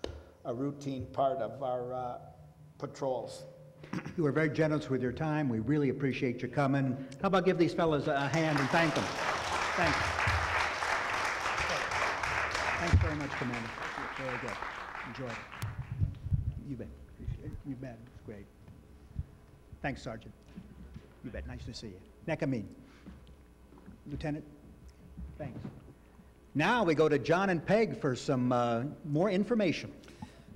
a routine part of our uh, patrols. You were very generous with your time. We really appreciate you coming. How about give these fellows a hand and thank them? Thanks. Thanks very much, Commander. Very good. Enjoy it. You bet. You bet. Great. Thanks, Sergeant. You bet. Nice to see you. Nekamin. Lieutenant, thanks. Now we go to John and Peg for some uh, more information.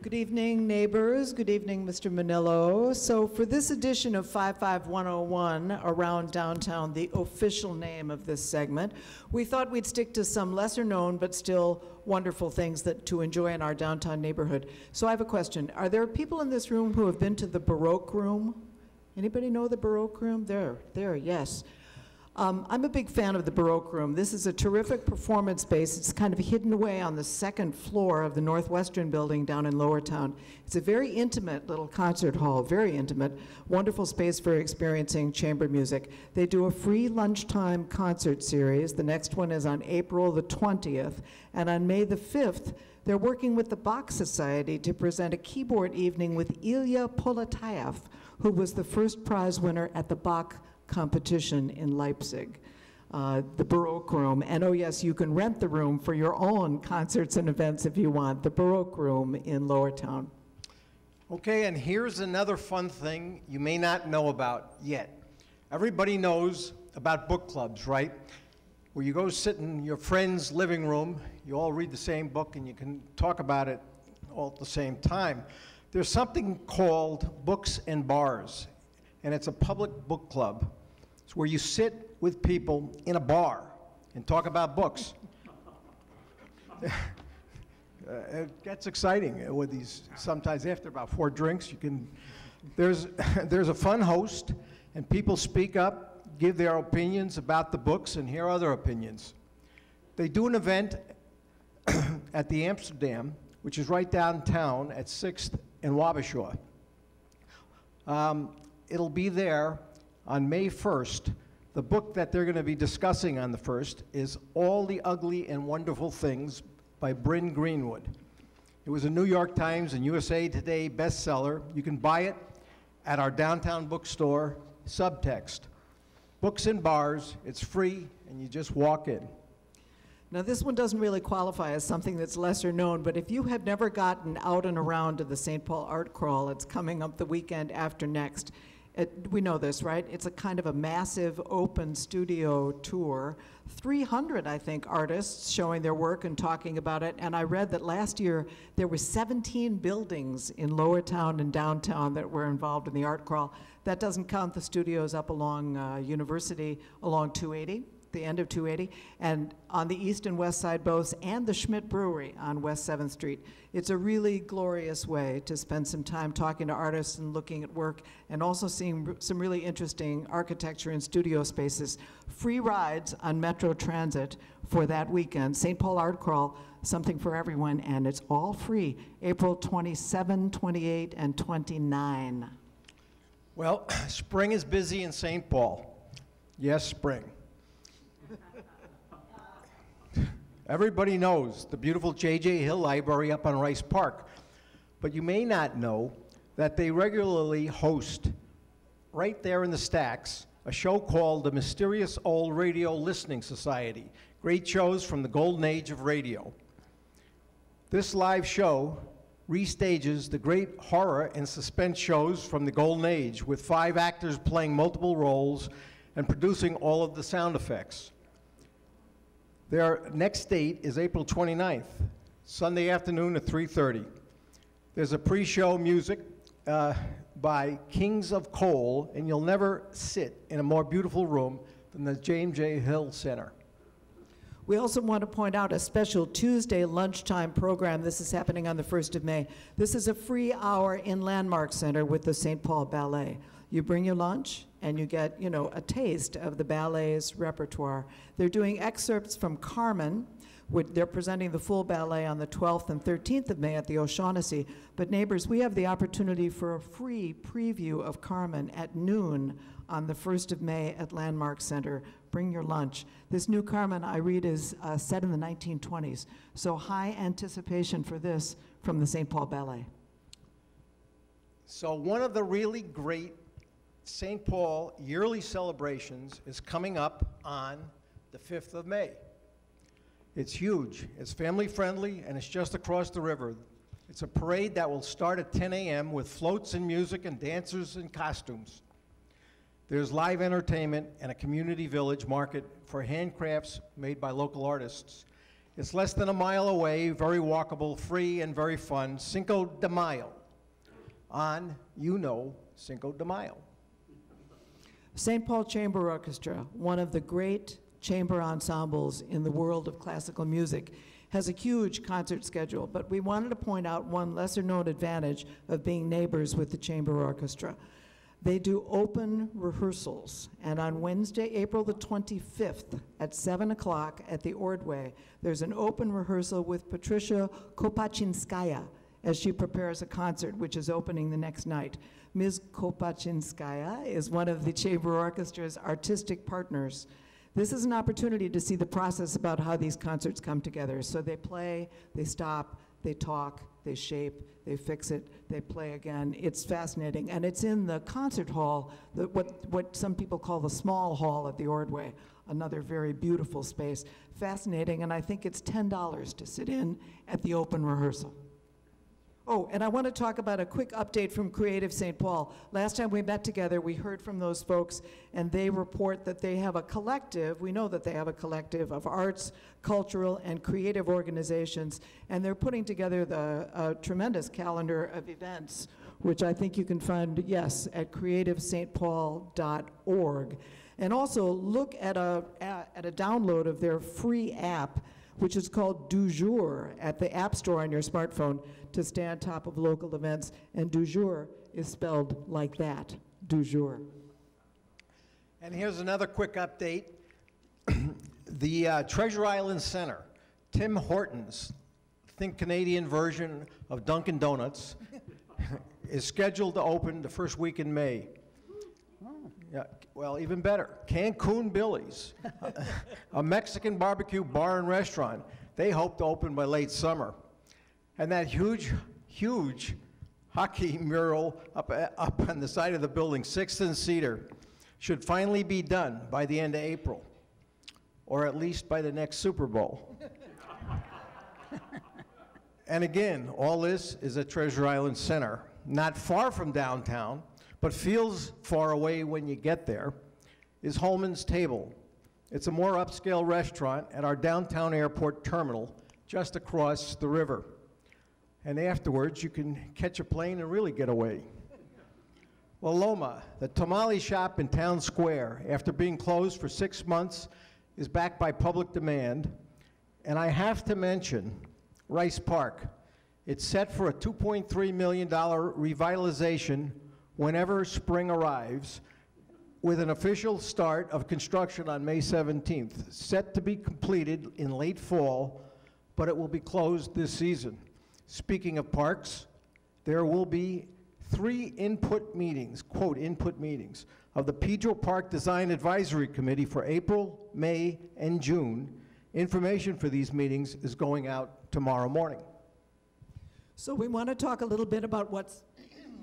Good evening, neighbors. Good evening, Mr. Manillo. So for this edition of 55101, Around Downtown, the official name of this segment, we thought we'd stick to some lesser-known but still wonderful things that to enjoy in our downtown neighborhood. So I have a question. Are there people in this room who have been to the Baroque Room? Anybody know the Baroque Room? There, there, yes. Um, I'm a big fan of the Baroque Room. This is a terrific performance space. It's kind of hidden away on the second floor of the Northwestern building down in Lower Town. It's a very intimate little concert hall, very intimate, wonderful space for experiencing chamber music. They do a free lunchtime concert series. The next one is on April the 20th. And on May the 5th, they're working with the Bach Society to present a keyboard evening with Ilya Poletayev, who was the first prize winner at the Bach competition in Leipzig. Uh, the Baroque Room, and oh yes, you can rent the room for your own concerts and events if you want, the Baroque Room in Lower Town. Okay, and here's another fun thing you may not know about yet. Everybody knows about book clubs, right? Where you go sit in your friend's living room, you all read the same book, and you can talk about it all at the same time. There's something called Books and Bars, and it's a public book club. It's where you sit with people in a bar and talk about books. Uh, it gets exciting uh, with these. Sometimes after about four drinks, you can. There's there's a fun host, and people speak up, give their opinions about the books, and hear other opinions. They do an event at the Amsterdam, which is right downtown at Sixth and Wabasha. Um, it'll be there on May 1st. The book that they're going to be discussing on the 1st is All the Ugly and Wonderful Things by Bryn Greenwood. It was a New York Times and USA Today bestseller. You can buy it at our downtown bookstore, Subtext. Books and bars, it's free, and you just walk in. Now, this one doesn't really qualify as something that's lesser known, but if you have never gotten out and around to the St. Paul Art Crawl, it's coming up the weekend after next. It, we know this, right? It's a kind of a massive open studio tour. 300, I think, artists showing their work and talking about it. And I read that last year there were 17 buildings in Lower Town and downtown that were involved in the art crawl. That doesn't count the studios up along uh, University, along 280 the end of 280, and on the east and west side both, and the Schmidt Brewery on West 7th Street. It's a really glorious way to spend some time talking to artists and looking at work, and also seeing some really interesting architecture and studio spaces. Free rides on Metro Transit for that weekend. St. Paul Art Crawl, something for everyone, and it's all free. April 27, 28, and 29. Well, spring is busy in St. Paul. Yes, spring. Everybody knows the beautiful J.J. Hill Library up on Rice Park, but you may not know that they regularly host, right there in the stacks, a show called the Mysterious Old Radio Listening Society. Great shows from the golden age of radio. This live show restages the great horror and suspense shows from the golden age with five actors playing multiple roles and producing all of the sound effects. Their next date is April 29th, Sunday afternoon at 3:30. There's a pre-show music uh, by Kings of Coal, and you'll never sit in a more beautiful room than the James J. Hill Center. We also want to point out a special Tuesday lunchtime program. This is happening on the 1st of May. This is a free hour in Landmark Center with the St. Paul Ballet. You bring your lunch and you get, you know, a taste of the ballet's repertoire. They're doing excerpts from Carmen. Which they're presenting the full ballet on the 12th and 13th of May at the O'Shaughnessy. But neighbors, we have the opportunity for a free preview of Carmen at noon on the 1st of May at Landmark Center. Bring your lunch. This new Carmen, I read, is uh, set in the 1920s. So high anticipation for this from the St. Paul Ballet. So one of the really great St. Paul yearly celebrations is coming up on the 5th of May. It's huge, it's family friendly, and it's just across the river. It's a parade that will start at 10 a.m. with floats and music and dancers in costumes. There's live entertainment and a community village market for handcrafts made by local artists. It's less than a mile away, very walkable, free, and very fun. Cinco de Mayo on, you know, Cinco de Mayo. St. Paul Chamber Orchestra, one of the great chamber ensembles in the world of classical music, has a huge concert schedule, but we wanted to point out one lesser known advantage of being neighbors with the chamber orchestra. They do open rehearsals, and on Wednesday, April the 25th at 7 o'clock at the Ordway, there's an open rehearsal with Patricia Kopatchinskaja as she prepares a concert which is opening the next night. Ms. Kopatchinskaja is one of the Chamber Orchestra's artistic partners. This is an opportunity to see the process about how these concerts come together. So they play, they stop, they talk, they shape, they fix it, they play again. It's fascinating. And it's in the concert hall, the, what, what some people call the small hall at the Ordway, another very beautiful space. Fascinating, and I think it's $10 to sit in at the open rehearsal. Oh, and I want to talk about a quick update from Creative St. Paul. Last time we met together, we heard from those folks, and they report that they have a collective, we know that they have a collective of arts, cultural, and creative organizations, and they're putting together the a tremendous calendar of events, which I think you can find, yes, at creativestpaul.org. And also look at a, at a download of their free app, which is called Du Jour at the App Store on your smartphone to stay on top of local events. And du jour is spelled like that, du jour. And here's another quick update. the uh, Treasure Island Center, Tim Hortons, think Canadian version of Dunkin' Donuts, is scheduled to open the first week in May. Yeah, well, even better, Cancun Billy's, a Mexican barbecue bar and restaurant. They hope to open by late summer. And that huge, huge hockey mural up, up on the side of the building, Sixth and Cedar, should finally be done by the end of April, or at least by the next Super Bowl. and again, all this is at Treasure Island Center, not far from downtown, but feels far away when you get there, is Holman's Table. It's a more upscale restaurant at our downtown airport terminal just across the river and afterwards you can catch a plane and really get away. Well, Loma, the tamale shop in Town Square, after being closed for six months, is back by public demand. And I have to mention Rice Park. It's set for a $2.3 million revitalization whenever spring arrives, with an official start of construction on May 17th, set to be completed in late fall, but it will be closed this season. Speaking of parks, there will be three input meetings, quote, input meetings, of the Pedro Park Design Advisory Committee for April, May, and June. Information for these meetings is going out tomorrow morning. So we want to talk a little bit about what's,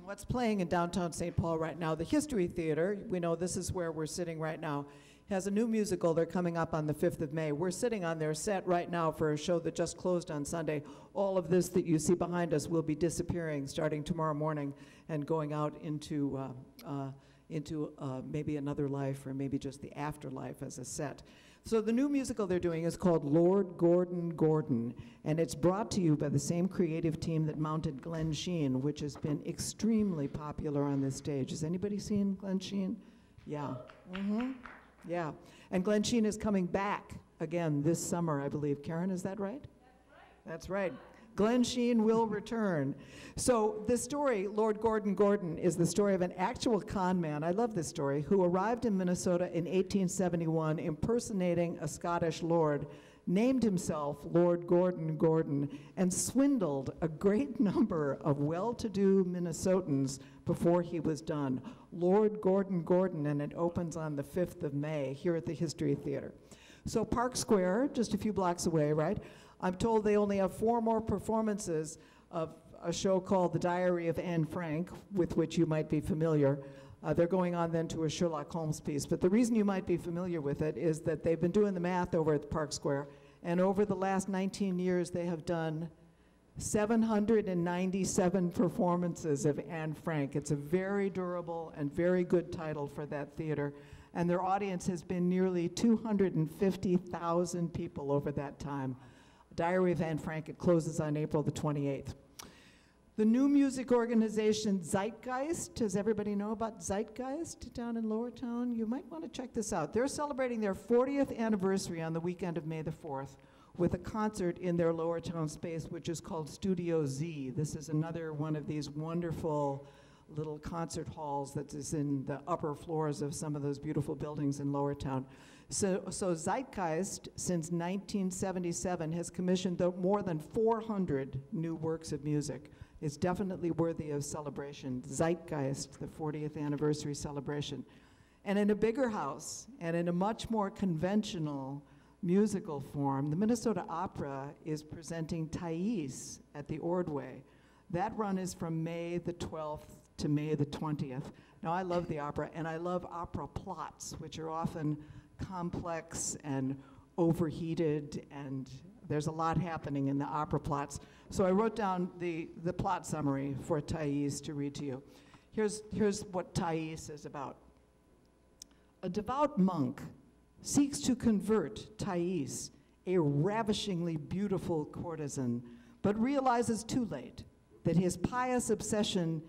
what's playing in downtown St. Paul right now. The History Theater, we know this is where we're sitting right now, has a new musical. They're coming up on the 5th of May. We're sitting on their set right now for a show that just closed on Sunday. All of this that you see behind us will be disappearing starting tomorrow morning and going out into, uh, uh, into uh, maybe another life or maybe just the afterlife as a set. So the new musical they're doing is called Lord Gordon Gordon, and it's brought to you by the same creative team that mounted Glensheen, which has been extremely popular on this stage. Has anybody seen Glensheen? Yeah. Mm-hmm. Yeah. And Glensheen is coming back again this summer, I believe. Karen, is that right? That's right. Glensheen will return. So, the story, Lord Gordon Gordon, is the story of an actual con man. I love this story, who arrived in Minnesota in 1871 impersonating a Scottish lord, named himself Lord Gordon Gordon, and swindled a great number of well to do Minnesotans before he was done. Lord Gordon Gordon, and it opens on the 5th of May here at the History Theater. So, Park Square, just a few blocks away, right? I'm told they only have four more performances of a show called The Diary of Anne Frank, with which you might be familiar. Uh, they're going on then to a Sherlock Holmes piece. But the reason you might be familiar with it is that they've been doing the math over at Park Square, and over the last 19 years, they have done 797 performances of Anne Frank. It's a very durable and very good title for that theater. And their audience has been nearly 250,000 people over that time. Diary of Anne Frank, it closes on April the 28th. The new music organization Zeitgeist, does everybody know about Zeitgeist down in Lower Town? You might want to check this out. They're celebrating their 40th anniversary on the weekend of May the 4th with a concert in their Lower Town space, which is called Studio Z. This is another one of these wonderful little concert halls that is in the upper floors of some of those beautiful buildings in Lower Town. So, so Zeitgeist, since 1977, has commissioned more than 400 new works of music. It's definitely worthy of celebration. Zeitgeist, the 40th anniversary celebration. And in a bigger house, and in a much more conventional musical form, the Minnesota Opera is presenting Thais at the Ordway. That run is from May the 12th to May the 20th. Now, I love the opera, and I love opera plots, which are often complex and overheated, and there's a lot happening in the opera plots. So I wrote down the, the plot summary for Thais to read to you. Here's, here's what Thais is about. A devout monk seeks to convert Thais, a ravishingly beautiful courtesan, but realizes too late that his pious obsession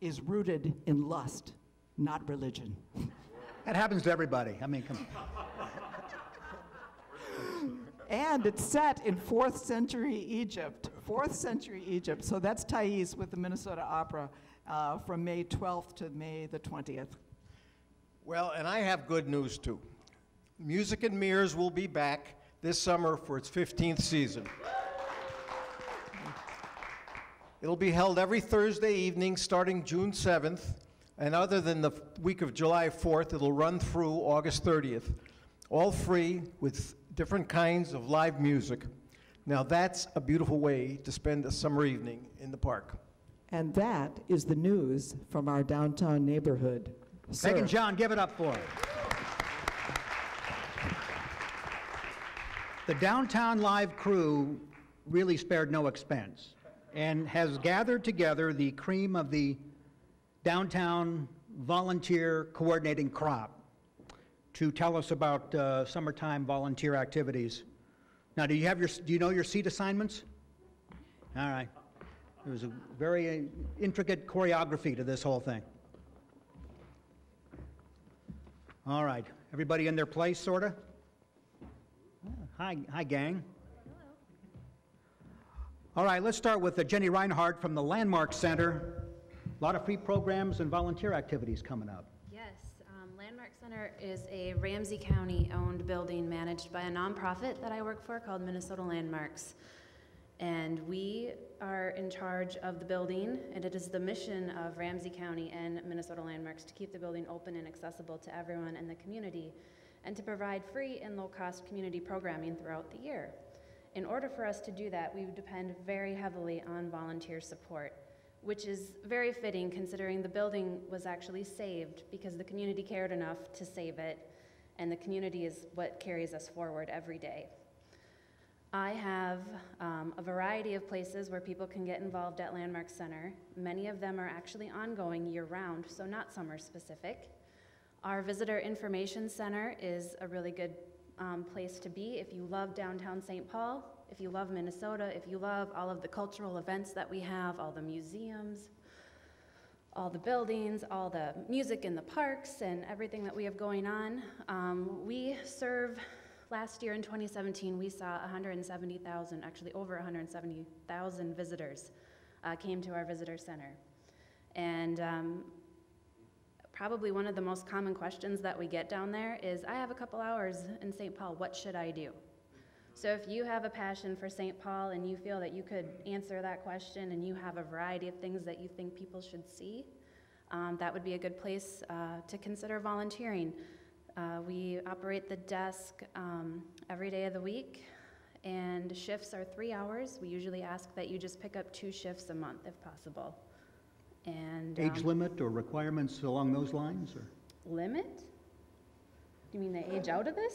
is rooted in lust, not religion. That happens to everybody. I mean, come on. And it's set in fourth century Egypt. Fourth century Egypt. So that's Thais with the Minnesota Opera uh, from May 12th to May the 20th. Well, and I have good news too. Music and Mears will be back this summer for its 15th season. It'll be held every Thursday evening starting June 7th, and other than the week of July 4th, it'll run through August 30th, all free with different kinds of live music. Now, that's a beautiful way to spend a summer evening in the park. And that is the news from our downtown neighborhood. Peg and John, give it up for it. The Downtown Live crew really spared no expense and has gathered together the cream of the downtown volunteer coordinating crop to tell us about uh, summertime volunteer activities. Now, do you have your, do you know your seat assignments? All right. There was a very uh, intricate choreography to this whole thing. All right, everybody in their place, sorta? Hi, hi, gang. All right, let's start with uh, Jenny Reinhardt from the Landmark Center. A lot of free programs and volunteer activities coming up. Yes, um, Landmark Center is a Ramsey County-owned building managed by a nonprofit that I work for called Minnesota Landmarks. And we are in charge of the building, and it is the mission of Ramsey County and Minnesota Landmarks to keep the building open and accessible to everyone in the community and to provide free and low-cost community programming throughout the year. In order for us to do that, we depend very heavily on volunteer support, which is very fitting considering the building was actually saved because the community cared enough to save it, and the community is what carries us forward every day. I have um, a variety of places where people can get involved at Landmark Center. Many of them are actually ongoing year-round, so not summer-specific. Our Visitor Information Center is a really good um, place to be if you love downtown St. Paul, if you love Minnesota, if you love all of the cultural events that we have, all the museums, all the buildings, all the music in the parks, and everything that we have going on. Um, we serve, last year in 2017, we saw 170,000, actually over 170,000 visitors uh, came to our visitor center. And um, probably one of the most common questions that we get down there is, I have a couple hours in St. Paul, what should I do? So if you have a passion for St. Paul and you feel that you could answer that question and you have a variety of things that you think people should see, um, that would be a good place uh, to consider volunteering. Uh, we operate the desk um, every day of the week, and shifts are three hours. We usually ask that you just pick up two shifts a month if possible. And Age um, limit or requirements along those lines, or? limit? You mean the age out of this?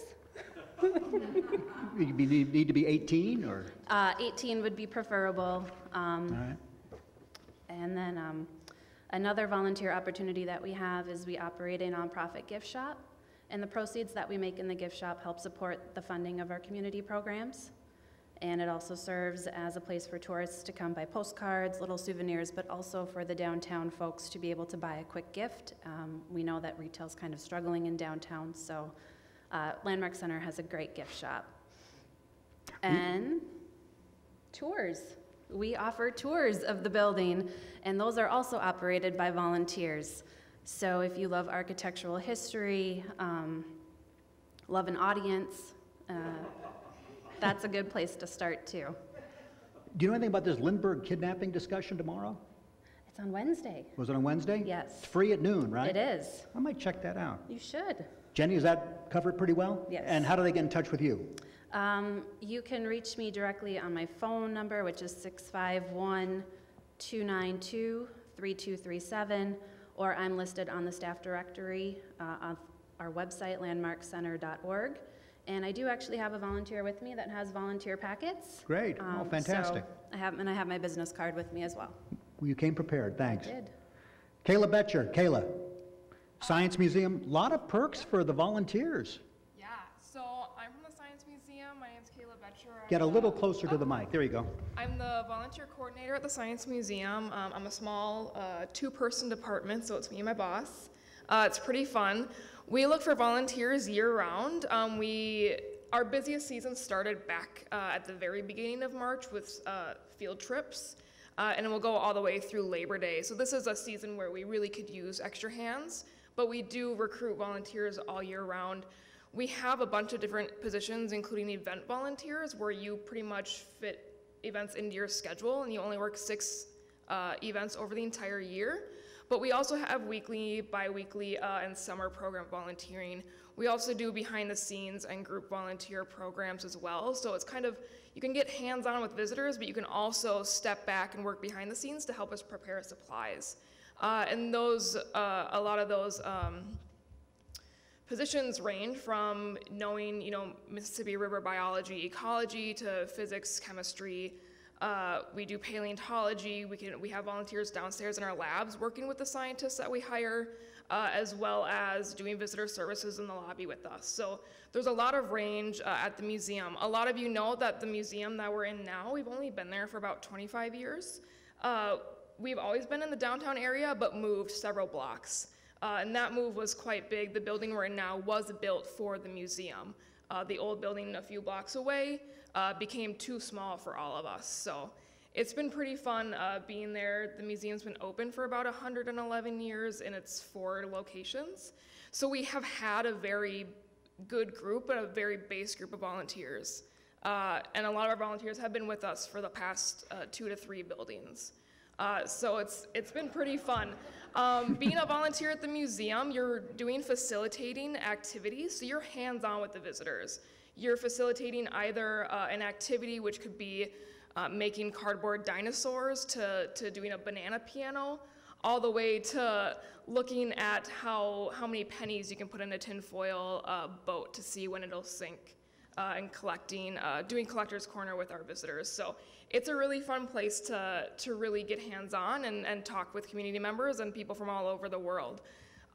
You need need to be 18, or? Uh, 18 would be preferable. Um, All right. And then um, another volunteer opportunity that we have is we operate a nonprofit gift shop. And the proceeds that we make in the gift shop help support the funding of our community programs. And it also serves as a place for tourists to come buy postcards, little souvenirs, but also for the downtown folks to be able to buy a quick gift. Um, we know that retail's kind of struggling in downtown, so uh, Landmark Center has a great gift shop. And tours. We offer tours of the building, and those are also operated by volunteers. So if you love architectural history, um, love an audience, uh, that's a good place to start too. Do you know anything about this Lindbergh kidnapping discussion tomorrow? It's on Wednesday. Was it on Wednesday? Yes. It's free at noon, right? It is. I might check that out. You should. Jenny, is that covered pretty well? Yes. And how do they get in touch with you? Um, you can reach me directly on my phone number, which is 651 292 3237, or I'm listed on the staff directory uh, on our website, landmarkcenter.org. And I do actually have a volunteer with me that has volunteer packets. Great. Oh, Um, fantastic. So I have, and I have my business card with me as well. Well, You came prepared, thanks. Did. Kayla Boettcher, Kayla, Science Museum, A lot of perks for the volunteers. Yeah, so I'm from the Science Museum. My name's Kayla Boettcher. I'm Get a little closer to the mic, there you go. I'm the volunteer coordinator at the Science Museum. Um, I'm a small uh, two-person department, so it's me and my boss. Uh, it's pretty fun. We look for volunteers year-round. Um, we our busiest season started back uh, at the very beginning of March with uh, field trips, uh, and it will go all the way through Labor Day. So this is a season where we really could use extra hands, but we do recruit volunteers all year round. We have a bunch of different positions, including event volunteers, where you pretty much fit events into your schedule and you only work six uh, events over the entire year. But we also have weekly, bi-weekly, uh, and summer program volunteering. We also do behind the scenes and group volunteer programs as well. So it's kind of, you can get hands-on with visitors, but you can also step back and work behind the scenes to help us prepare supplies. Uh, and those, uh, a lot of those um, positions range from knowing, you know, Mississippi River biology, ecology, to physics, chemistry. Uh, we do paleontology. We can we have volunteers downstairs in our labs working with the scientists that we hire, uh, as well as doing visitor services in the lobby with us. So there's a lot of range uh, at the museum. A lot of you know that the museum that we're in now, we've only been there for about 25 years. Uh, we've always been in the downtown area, but moved several blocks. Uh, and that move was quite big. The building we're in now was built for the museum. Uh, the old building a few blocks away uh, became too small for all of us. So it's been pretty fun uh, being there. The museum's been open for about 111 years in its four locations. So we have had a very good group and a very base group of volunteers. Uh, and a lot of our volunteers have been with us for the past uh, two to three buildings. Uh, so it's, it's been pretty fun. Um, being a volunteer at the museum, you're doing facilitating activities, so you're hands-on with the visitors. You're facilitating either uh, an activity which could be uh, making cardboard dinosaurs to, to doing a banana piano, all the way to looking at how, how many pennies you can put in a tinfoil uh, boat to see when it'll sink uh, and collecting, uh, doing collector's corner with our visitors. So it's a really fun place to, to really get hands-on and, and talk with community members and people from all over the world.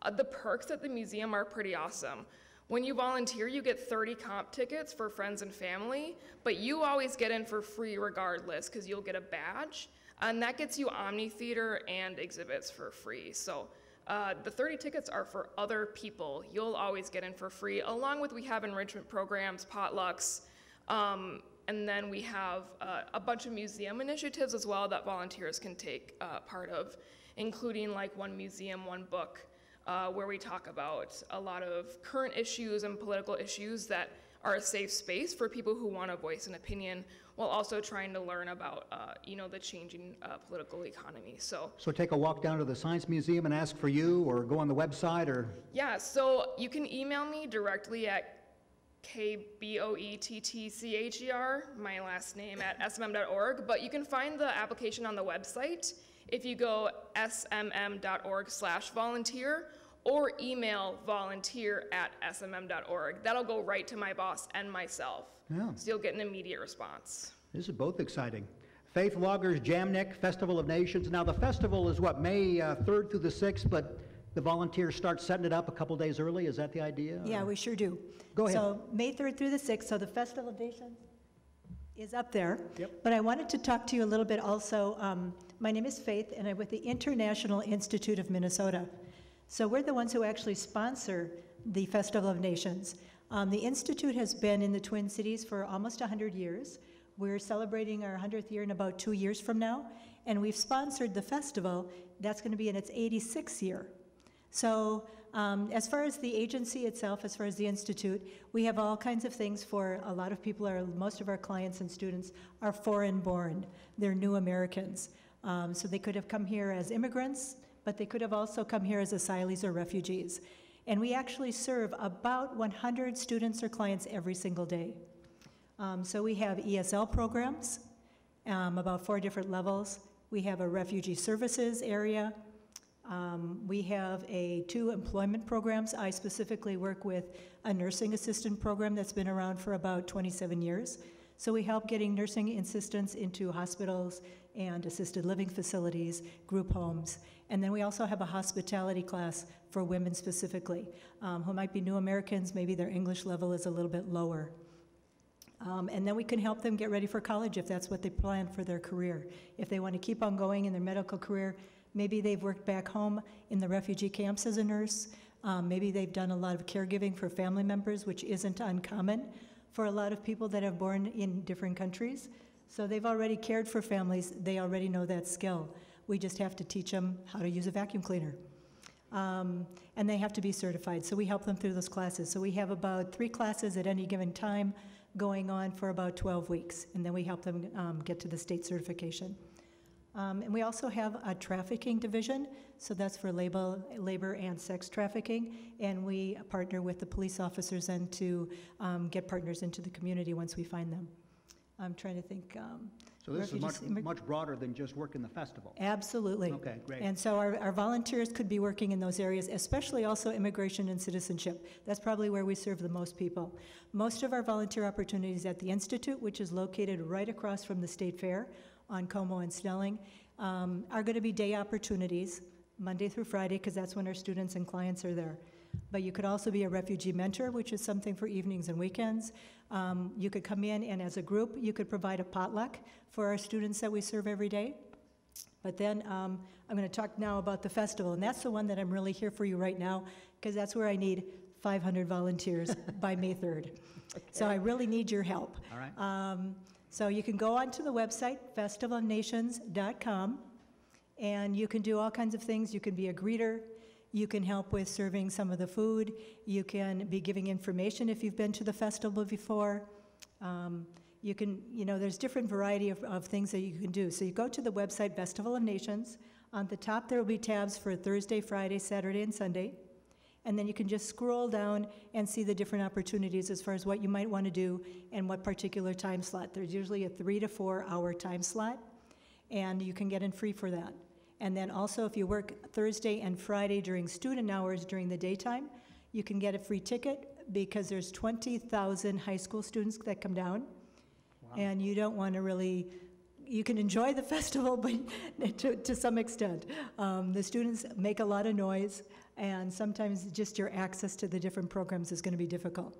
Uh, the perks at the museum are pretty awesome. When you volunteer, you get 30 comp tickets for friends and family, but you always get in for free regardless because you'll get a badge. And that gets you Omni Theater and exhibits for free. So uh, the 30 tickets are for other people. You'll always get in for free, along with we have enrichment programs, potlucks, um, and then we have uh, a bunch of museum initiatives as well that volunteers can take uh, part of, including like one museum, one book, uh, where we talk about a lot of current issues and political issues that are a safe space for people who want to voice an opinion while also trying to learn about, uh, you know, the changing uh, political economy. So So take a walk down to the Science Museum and ask for you, or go on the website, or, Yeah, so you can email me directly at E K-B-O-E-T-T-C-H-E-R, my last name, at smm.org, but you can find the application on the website if you go smm.org slash volunteer or email volunteer at smm.org. That'll go right to my boss and myself. Yeah. So you'll get an immediate response. this is both exciting. Faith Loggers Jamnik Festival of Nations. Now, the festival is what, May uh, 3rd through the 6th, but the volunteers start setting it up a couple days early? Is that the idea? Yeah, or- we sure do. Go ahead. So May 3rd through the 6th, so the Festival of Nations is up there. Yep. But I wanted to talk to you a little bit also. um, My name is Faith, and I'm with the International Institute of Minnesota. So we're the ones who actually sponsor the Festival of Nations. Um, The Institute has been in the Twin Cities for almost 100 years. We're celebrating our 100th year in about two years from now, and we've sponsored the festival. That's going to be in its 86th year. So, um, as far as the agency itself, as far as the institute, we have all kinds of things for a lot of people. Are most of our clients and students are foreign-born; they're new Americans. Um, so they could have come here as immigrants, but they could have also come here as asylees or refugees. And we actually serve about 100 students or clients every single day. Um, so we have ESL programs, um, about four different levels. We have a refugee services area. Um, we have a two employment programs. I specifically work with a nursing assistant program that's been around for about 27 years. So we help getting nursing assistants into hospitals and assisted living facilities, group homes. And then we also have a hospitality class for women specifically, um, who might be new Americans, maybe their English level is a little bit lower. Um, and then we can help them get ready for college if that's what they plan for their career. If they want to keep on going in their medical career, maybe they've worked back home in the refugee camps as a nurse. Um, maybe they've done a lot of caregiving for family members, which isn't uncommon for a lot of people that have born in different countries. So they've already cared for families, they already know that skill. We just have to teach them how to use a vacuum cleaner. Um, and they have to be certified, so we help them through those classes. So we have about three classes at any given time going on for about 12 weeks, and then we help them um, get to the state certification. Um, and we also have a trafficking division, so that's for labor, labor and sex trafficking, and we partner with the police officers and to um, get partners into the community once we find them. I'm trying to think. So this is much, much broader than just working in the festival? Absolutely. Okay, great. And so our, our volunteers could be working in those areas, especially also immigration and citizenship. That's probably where we serve the most people. Most of our volunteer opportunities at the Institute, which is located right across from the State Fair on Como and Snelling, um, are going to be day opportunities, Monday through Friday, because that's when our students and clients are there. But you could also be a refugee mentor, which is something for evenings and weekends. Um, you could come in and as a group, you could provide a potluck for our students that we serve every day. But then um, I'm going to talk now about the festival, and that's the one that I'm really here for you right now, because that's where I need 500 volunteers by May 3rd. So I really need your help. All right. Um, so you can go onto the website, festivalnations.com, and you can do all kinds of things. You can be a greeter. You can help with serving some of the food. You can be giving information if you've been to the festival before. Um, You can, you know, there's different variety of, of things that you can do. So you go to the website Festival of Nations. On the top, there will be tabs for Thursday, Friday, Saturday, and Sunday. And then you can just scroll down and see the different opportunities as far as what you might want to do and what particular time slot. There's usually a three to four hour time slot, and you can get in free for that. And then also, if you work Thursday and Friday during student hours during the daytime, you can get a free ticket because there's 20,000 high school students that come down. And you don't want to really, you can enjoy the festival, but to, to some extent. Um, the students make a lot of noise, and sometimes just your access to the different programs is going to be difficult.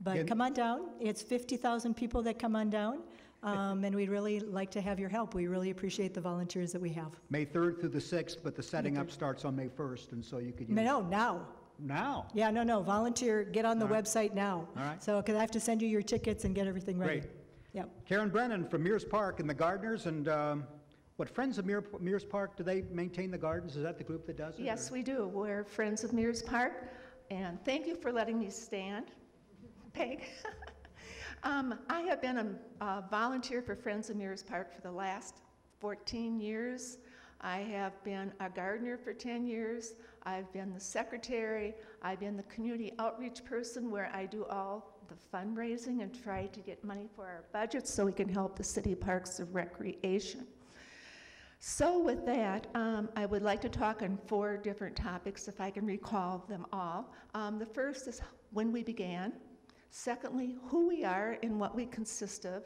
But Again- come on down. It's 50,000 people that come on down, um, and we'd really like to have your help. We really appreciate the volunteers that we have. May 3rd through the 6th, but the setting up starts on May 1st, and so you could use. No, now. Now? Yeah, no, no, volunteer, get on the All right. website now. All right. So, because I have to send you your tickets and get everything ready. Great. Yep. Karen Brennan from Mears Park and the Gardeners, and um, what, Friends of Mear- Mears Park, do they maintain the gardens? Is that the group that does it? Yes, or- we do. We're Friends of Mears Park, and thank you for letting me stand, Peg. Um, I have been a a volunteer for Friends of Mears Park for the last 14 years. I have been a gardener for 10 years. I've been the secretary. I've been the community outreach person where I do all the fundraising and try to get money for our budget so we can help the city parks of recreation. So with that, um, I would like to talk on four different topics, if I can recall them all. Um, the first is when we began. Secondly, who we are and what we consist of.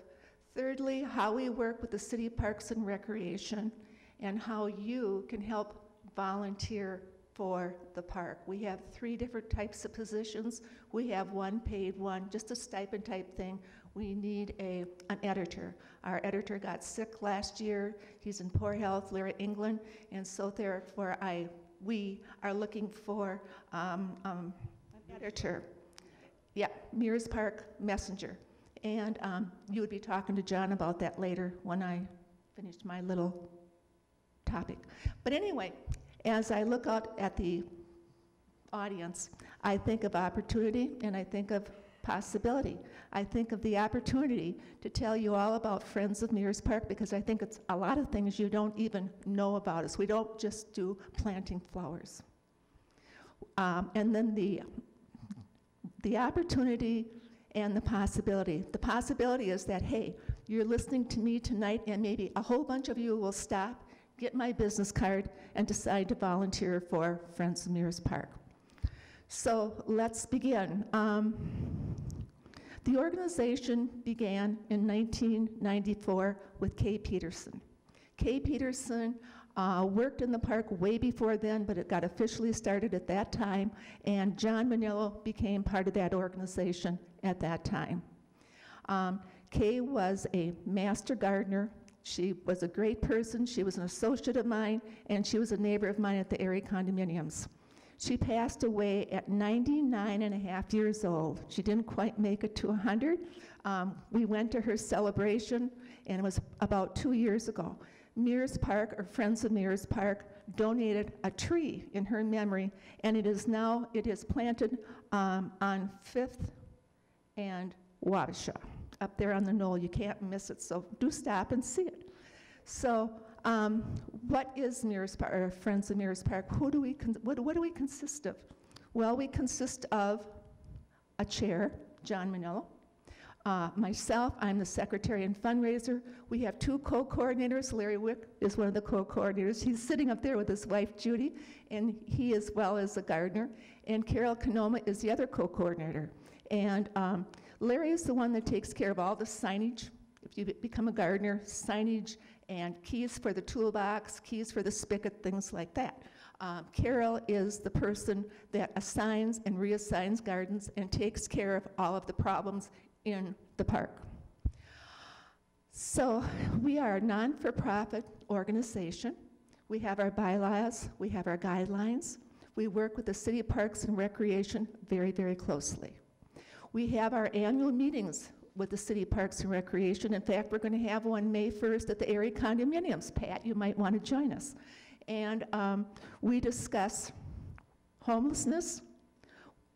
Thirdly, how we work with the city parks and recreation, and how you can help volunteer for the park. We have three different types of positions. We have one paid one, just a stipend type thing. We need a, an editor. Our editor got sick last year. He's in poor health, Larry England, and so therefore I, we are looking for um, um, an editor. Yeah, Mears Park Messenger. And um, you would be talking to John about that later when I finish my little topic. But anyway, as I look out at the audience, I think of opportunity and I think of possibility. I think of the opportunity to tell you all about Friends of Mears Park because I think it's a lot of things you don't even know about us. We don't just do planting flowers. Um, and then the the opportunity and the possibility. The possibility is that, hey, you're listening to me tonight, and maybe a whole bunch of you will stop, get my business card, and decide to volunteer for Friends of Mears Park. So let's begin. Um, the organization began in 1994 with Kay Peterson. Kay Peterson uh, worked in the park way before then, but it got officially started at that time, and John Manillo became part of that organization at that time. Um, Kay was a master gardener. She was a great person. She was an associate of mine, and she was a neighbor of mine at the Erie condominiums. She passed away at 99 and a half years old. She didn't quite make it to 100. Um, we went to her celebration, and it was about two years ago. Mears Park, or Friends of Mears Park, donated a tree in her memory, and it is now, it is planted um, on Fifth and Wabasha, up there on the knoll. You can't miss it, so do stop and see it. So, um, what is Mears Park, or Friends of Mears Park? Who do we, what, what do we consist of? Well, we consist of a chair, John Manillo, uh, myself, I'm the secretary and fundraiser. We have two co-coordinators. Larry Wick is one of the co-coordinators. He's sitting up there with his wife Judy, and he as well as a gardener. And Carol Kanoma is the other co-coordinator. And um, Larry is the one that takes care of all the signage. If you become a gardener, signage and keys for the toolbox, keys for the spigot, things like that. Um, Carol is the person that assigns and reassigns gardens and takes care of all of the problems in the park. So we are a non-for-profit organization. We have our bylaws, we have our guidelines. We work with the City Parks and Recreation very, very closely. We have our annual meetings with the City Parks and Recreation. In fact, we're going to have one May 1st at the Erie Condominiums. Pat, you might want to join us. And um, we discuss homelessness,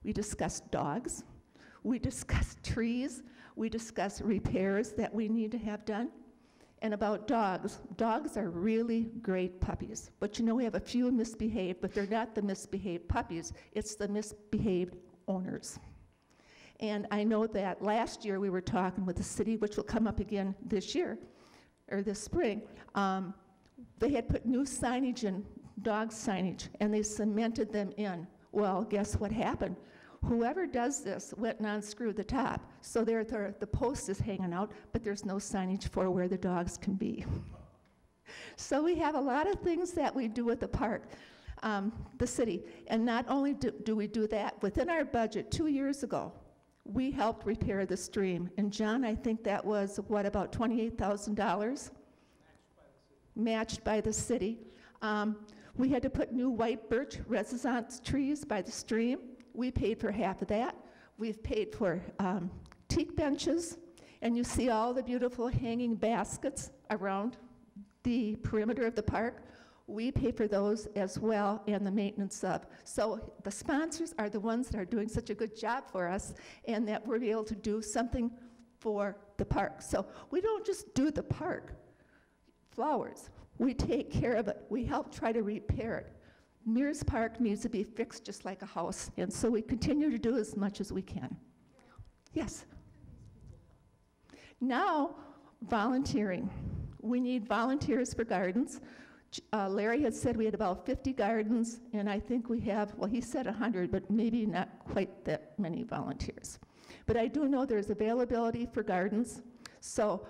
we discuss dogs, we discuss trees, we discuss repairs that we need to have done. And about dogs, dogs are really great puppies. But you know, we have a few misbehaved, but they're not the misbehaved puppies, it's the misbehaved owners. And I know that last year we were talking with the city, which will come up again this year, or this spring. Um, they had put new signage in, dog signage, and they cemented them in. Well, guess what happened? Whoever does this went and unscrewed the top. So there, the, the post is hanging out, but there's no signage for where the dogs can be. so we have a lot of things that we do at the park, um, the city. And not only do, do we do that, within our budget two years ago, we helped repair the stream. And John, I think that was, what, about $28,000? Matched by the city. Um, we had to put new white birch renaissance trees by the stream. We paid for half of that. We've paid for um, teak benches, and you see all the beautiful hanging baskets around the perimeter of the park. We pay for those as well and the maintenance of. So the sponsors are the ones that are doing such a good job for us and that we're able to do something for the park. So we don't just do the park, flowers. We take care of it. We help try to repair it. Mears Park needs to be fixed just like a house, and so we continue to do as much as we can. Yes. Now, volunteering. We need volunteers for gardens. Uh, Larry had said we had about 50 gardens, and I think we have, well, he said 100, but maybe not quite that many volunteers. But I do know there's availability for gardens, so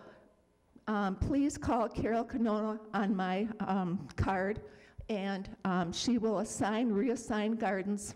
um, please call Carol Canona on my um, card and um, she will assign, reassign gardens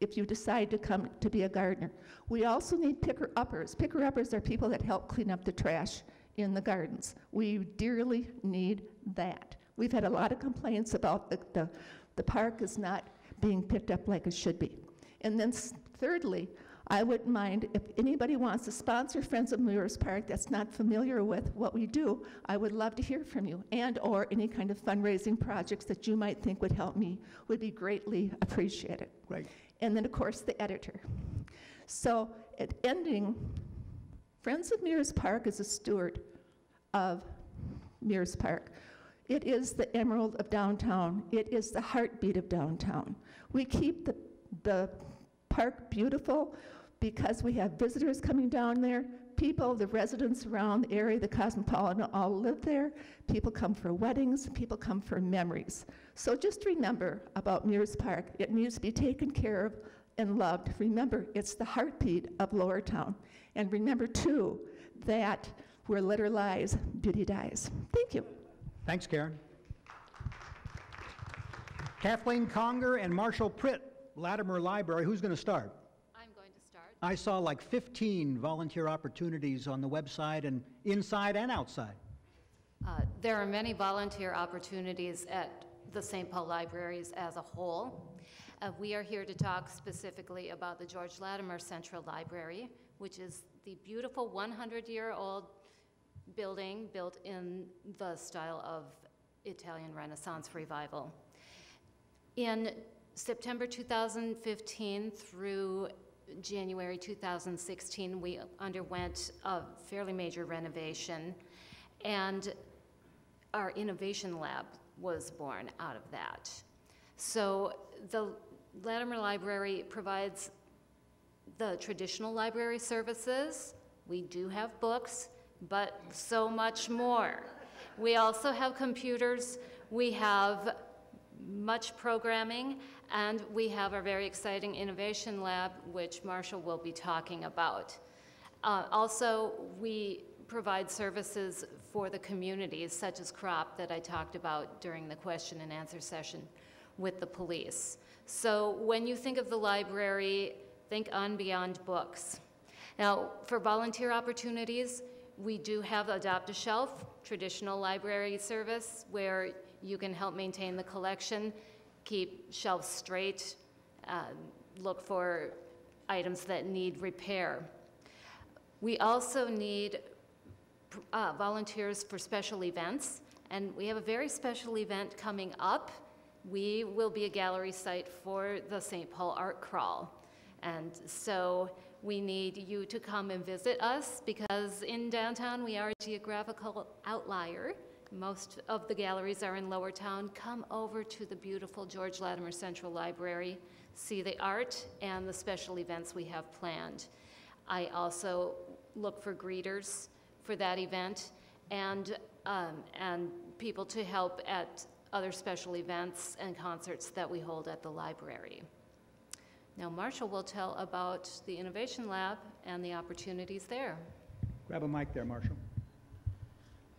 if you decide to come to be a gardener. We also need picker-uppers. Picker-uppers are people that help clean up the trash in the gardens. We dearly need that. We've had a lot of complaints about the, the, the park is not being picked up like it should be. And then thirdly, I wouldn't mind if anybody wants to sponsor Friends of Mears Park that's not familiar with what we do, I would love to hear from you. And or any kind of fundraising projects that you might think would help me would be greatly appreciated. Right. And then of course the editor. So at ending, Friends of Mears Park is a steward of Mears Park. It is the emerald of downtown. It is the heartbeat of downtown. We keep the, the park beautiful because we have visitors coming down there. People, the residents around the area, the cosmopolitan, all live there. People come for weddings, people come for memories. So just remember about Mears Park. It needs to be taken care of and loved. Remember, it's the heartbeat of Lower Town. And remember, too, that where litter lies, beauty dies. Thank you. Thanks, Karen. Kathleen Conger and Marshall Pritt, Latimer Library. Who's going to start? I'm going to start. I saw like 15 volunteer opportunities on the website and inside and outside. Uh, there are many volunteer opportunities at the St. Paul Libraries as a whole. Uh, we are here to talk specifically about the George Latimer Central Library, which is the beautiful 100-year-old building built in the style of Italian Renaissance revival. In September 2015 through January 2016, we underwent a fairly major renovation, and our innovation lab was born out of that. So the Latimer Library provides the traditional library services. We do have books, but so much more. We also have computers. We have much programming, and we have our very exciting innovation lab, which Marshall will be talking about. Uh, also, we provide services for the communities, such as CROP that I talked about during the question and answer session with the police. So when you think of the library, think on beyond books. Now, for volunteer opportunities, we do have Adopt a Shelf, traditional library service, where you can help maintain the collection, keep shelves straight, uh, look for items that need repair. We also need uh, volunteers for special events, and we have a very special event coming up. We will be a gallery site for the St. Paul Art Crawl. And so We need you to come and visit us because in downtown we are a geographical outlier. Most of the galleries are in Lower Town. Come over to the beautiful George Latimer Central Library, see the art and the special events we have planned. I also look for greeters for that event and, um, and people to help at other special events and concerts that we hold at the library. Now Marshall will tell about the Innovation Lab and the opportunities there. Grab a mic there, Marshall.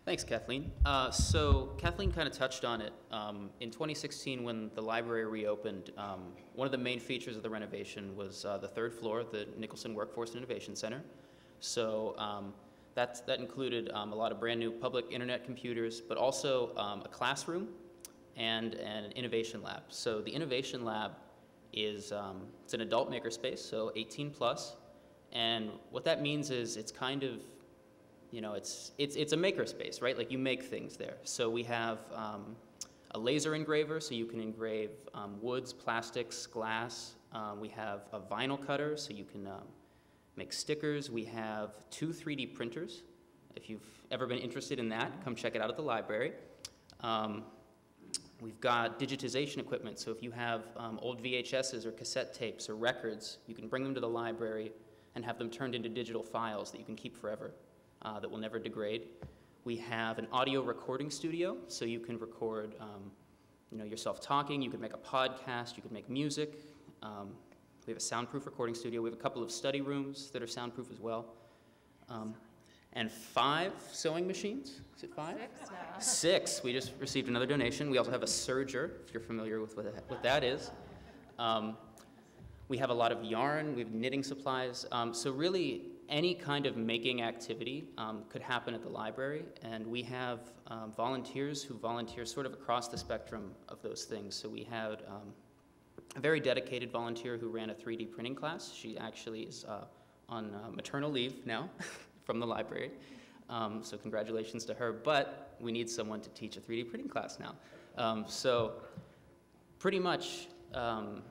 Thanks, Kathleen. Uh, so Kathleen kind of touched on it. Um, in 2016, when the library reopened, um, one of the main features of the renovation was uh, the third floor, the Nicholson Workforce and Innovation Center. So um, that, that included um, a lot of brand new public internet computers, but also um, a classroom and an innovation lab. So the innovation lab is um, it's an adult makerspace, so 18 plus, and what that means is it's kind of you know, it's, it's, it's a makerspace, right? Like you make things there. So we have um, a laser engraver, so you can engrave um, woods, plastics, glass. Um, we have a vinyl cutter, so you can um, make stickers. We have two 3D printers. If you've ever been interested in that, come check it out at the library. Um, we've got digitization equipment, so if you have um, old VHSs or cassette tapes or records, you can bring them to the library and have them turned into digital files that you can keep forever uh, that will never degrade. We have an audio recording studio, so you can record um, you know, yourself talking, you can make a podcast, you can make music. Um, we have a soundproof recording studio. We have a couple of study rooms that are soundproof as well. Um, and five sewing machines. Is it five? Six now. Six. We just received another donation. We also have a serger, if you're familiar with what that, what that is. Um, we have a lot of yarn. We have knitting supplies. Um, so really, any kind of making activity um, could happen at the library, and we have um, volunteers who volunteer sort of across the spectrum of those things. So we had um, a very dedicated volunteer who ran a 3D printing class. She actually is uh, on uh, maternal leave now from the library. Um, so congratulations to her, but we need someone to teach a 3D printing class now. Um, so pretty much, um,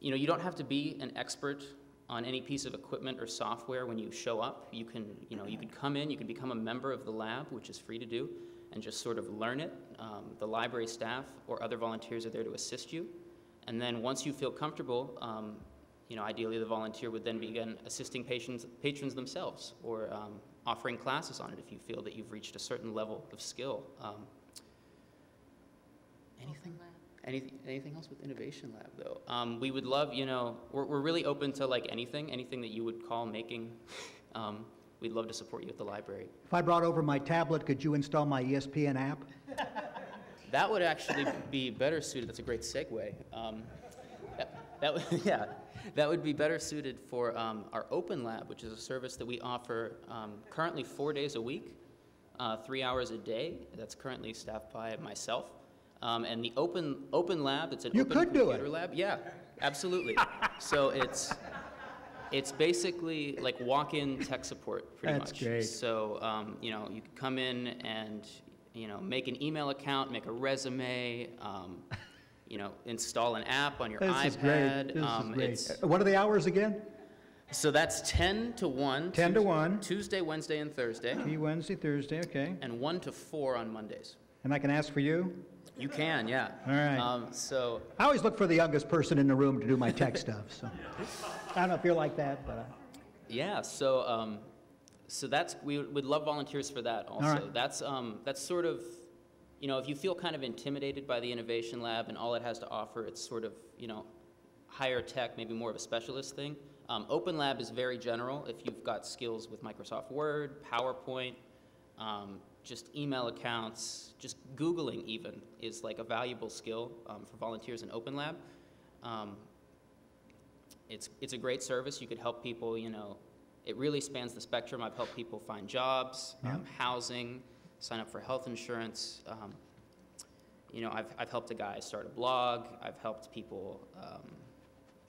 you know, you don't have to be an expert on any piece of equipment or software when you show up. You can, you know, you can come in, you can become a member of the lab, which is free to do, and just sort of learn it. Um, the library staff or other volunteers are there to assist you. And then once you feel comfortable, um, you know, ideally the volunteer would then begin assisting patients, patrons themselves or um, offering classes on it if you feel that you've reached a certain level of skill. Um, anything? Anything, anything else with Innovation Lab, though? Um, we would love, you know, we're, we're really open to like anything, anything that you would call making. Um, we'd love to support you at the library. If I brought over my tablet, could you install my ESPN app? That would actually be better suited. That's a great segue. Um, that, that would, yeah, that would be better suited for um, our Open Lab, which is a service that we offer um, currently four days a week, uh, three hours a day. That's currently staffed by myself. Um, and the Open Open Lab, it's an You open could do computer it. lab. Yeah, absolutely. so it's it's basically like walk-in tech support, pretty That's much. great. So um, you know, you can come in and you know make an email account, make a resume, um, you know, install an app on your This iPad. is great. This um, is great. it's- Uh, What are the hours again? so that's 10 to 1. 10 to 1. Tuesday, Wednesday, and Thursday. T Wednesday, Thursday, okay. And 1 to 4 on Mondays. And I can ask for you? You can, yeah. All right. Um, so I always look for the youngest person in the room to do my tech stuff, so. I don't know if you're like that, but. uh, Yeah, so um, so that's we would would love volunteers for that also. right. That's um, that's sort of you know if you feel kind of intimidated by the innovation lab and all it has to offer, it's sort of you know higher tech, maybe more of a specialist thing. Um, Open Lab is very general. If you've got skills with Microsoft Word, PowerPoint, um, just email accounts, just Googling even is like a valuable skill um, for volunteers in Open Lab. Um, it's, it's a great service. You could help people, you know, it really spans the spectrum. I've helped people find jobs, um, housing, sign up for health insurance. Um, you know, I've, I've helped a guy start a blog. I've helped people um,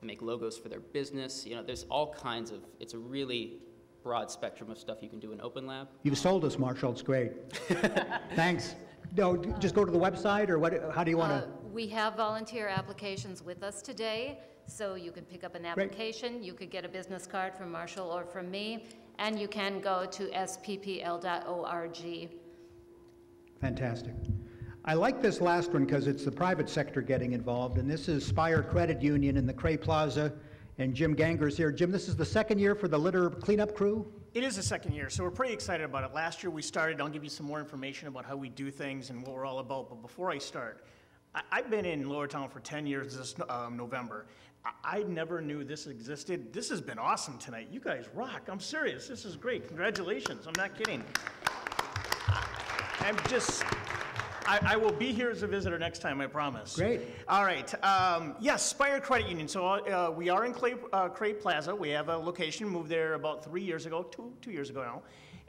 make logos for their business. You know, there's all kinds of, it's a really broad spectrum of stuff you can do in Open Lab. You've sold us, Marshall, it's great. Thanks. No, just go to the website, or what, how do you want Uh, to? we have volunteer applications with us today, so you can pick up an application, you could get a business card from Marshall or from me, and you can go to sppl.org. Fantastic. I like this last one because it's the private sector getting involved, and this is Spire Credit Union in the Cray Plaza, and Jim Ganger's here. Jim, this is the second year for the litter cleanup crew? It is the second year, so we're pretty excited about it. Last year we started, I'll give you some more information about how we do things and what we're all about, but before I start, I, I've been in Lower Town for 10 years this um, November. I, I never knew this existed. This has been awesome tonight. You guys rock. I'm serious. This is great. Congratulations. I'm not kidding. I'm just, I, I will be here as a visitor next time, I promise. Great. All right. Um, yes, Spire Credit Union. So uh, we are in Clay, uh, Cray Plaza. We have a location, moved there about three years ago, two, two years ago now.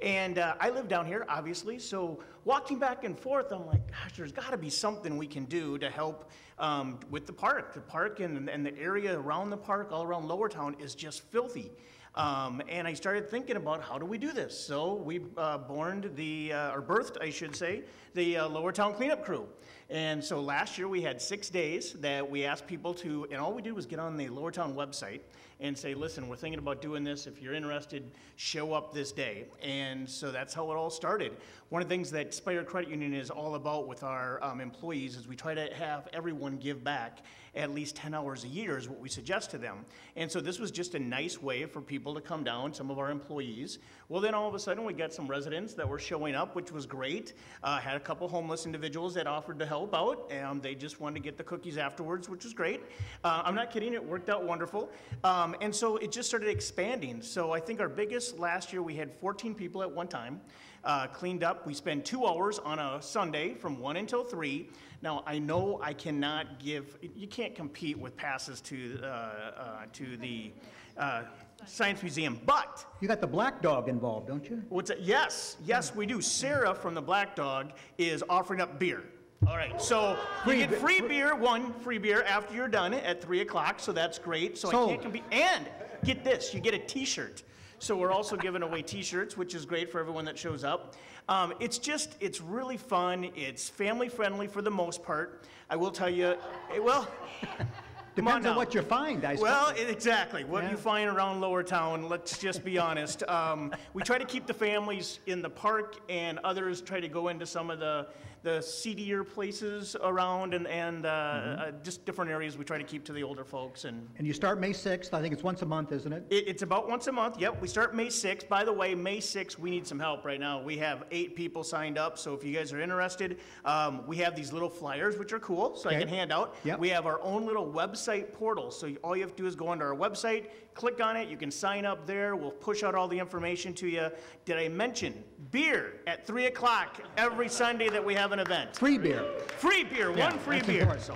And uh, I live down here, obviously. So walking back and forth, I'm like, gosh, there's got to be something we can do to help um, with the park. The park and, and the area around the park, all around Lower Town, is just filthy. Um, and I started thinking about how do we do this. So we uh, borned the, uh, or birthed, I should say, the uh, Lower Town Cleanup Crew. And so last year we had six days that we asked people to, and all we did was get on the Lower Town website and say, listen, we're thinking about doing this. If you're interested, show up this day. And so that's how it all started. One of the things that Spire Credit Union is all about with our um, employees is we try to have everyone give back at least 10 hours a year is what we suggest to them. And so this was just a nice way for people to come down, some of our employees. Well, then all of a sudden we got some residents that were showing up, which was great. Uh, had a couple homeless individuals that offered to help out, and they just wanted to get the cookies afterwards, which was great. Uh, I'm not kidding, it worked out wonderful. Um, and so it just started expanding. So I think our biggest last year we had 14 people at one time. Uh, cleaned up. We spend two hours on a Sunday from 1 until 3. Now, I know I cannot give, you can't compete with passes to, uh, uh, to the uh, Science Museum, but. You got the Black Dog involved, don't you? What's it? Yes, yes, we do. Sarah from the Black Dog is offering up beer. All right, so you get free beer, one free beer after you're done at 3 o'clock, so that's great. So I can't compete. And get this, you get a t shirt. So we're also giving away T-shirts, which is great for everyone that shows up. Um, it's just, it's really fun. It's family friendly for the most part. I will tell you, eh, well. Depends on what you find, I Well, suppose. it- exactly. What Yeah. you find around Lower Town, let's just be honest. Um, we try to keep the families in the park, and others try to go into some of the, the seedier places around and, and uh, Mm-hmm. uh, just different areas we try to keep to the older folks. And And you start May 6th. I think it's once a month, isn't it? it, it's about once a month. Yep, we start May 6th. By the way, May 6th, we need some help right now. We have eight people signed up, so if you guys are interested, um, we have these little flyers, which are cool, so I Okay. can hand out. Yep. We have our own little website portal, so you- all you have to do is go onto our website, click on it, you can sign up there. We'll push out all the information to you. Did I mention beer at 3 o'clock every Sunday that we have an event? Free beer. Free beer, Yeah, one free beer. So,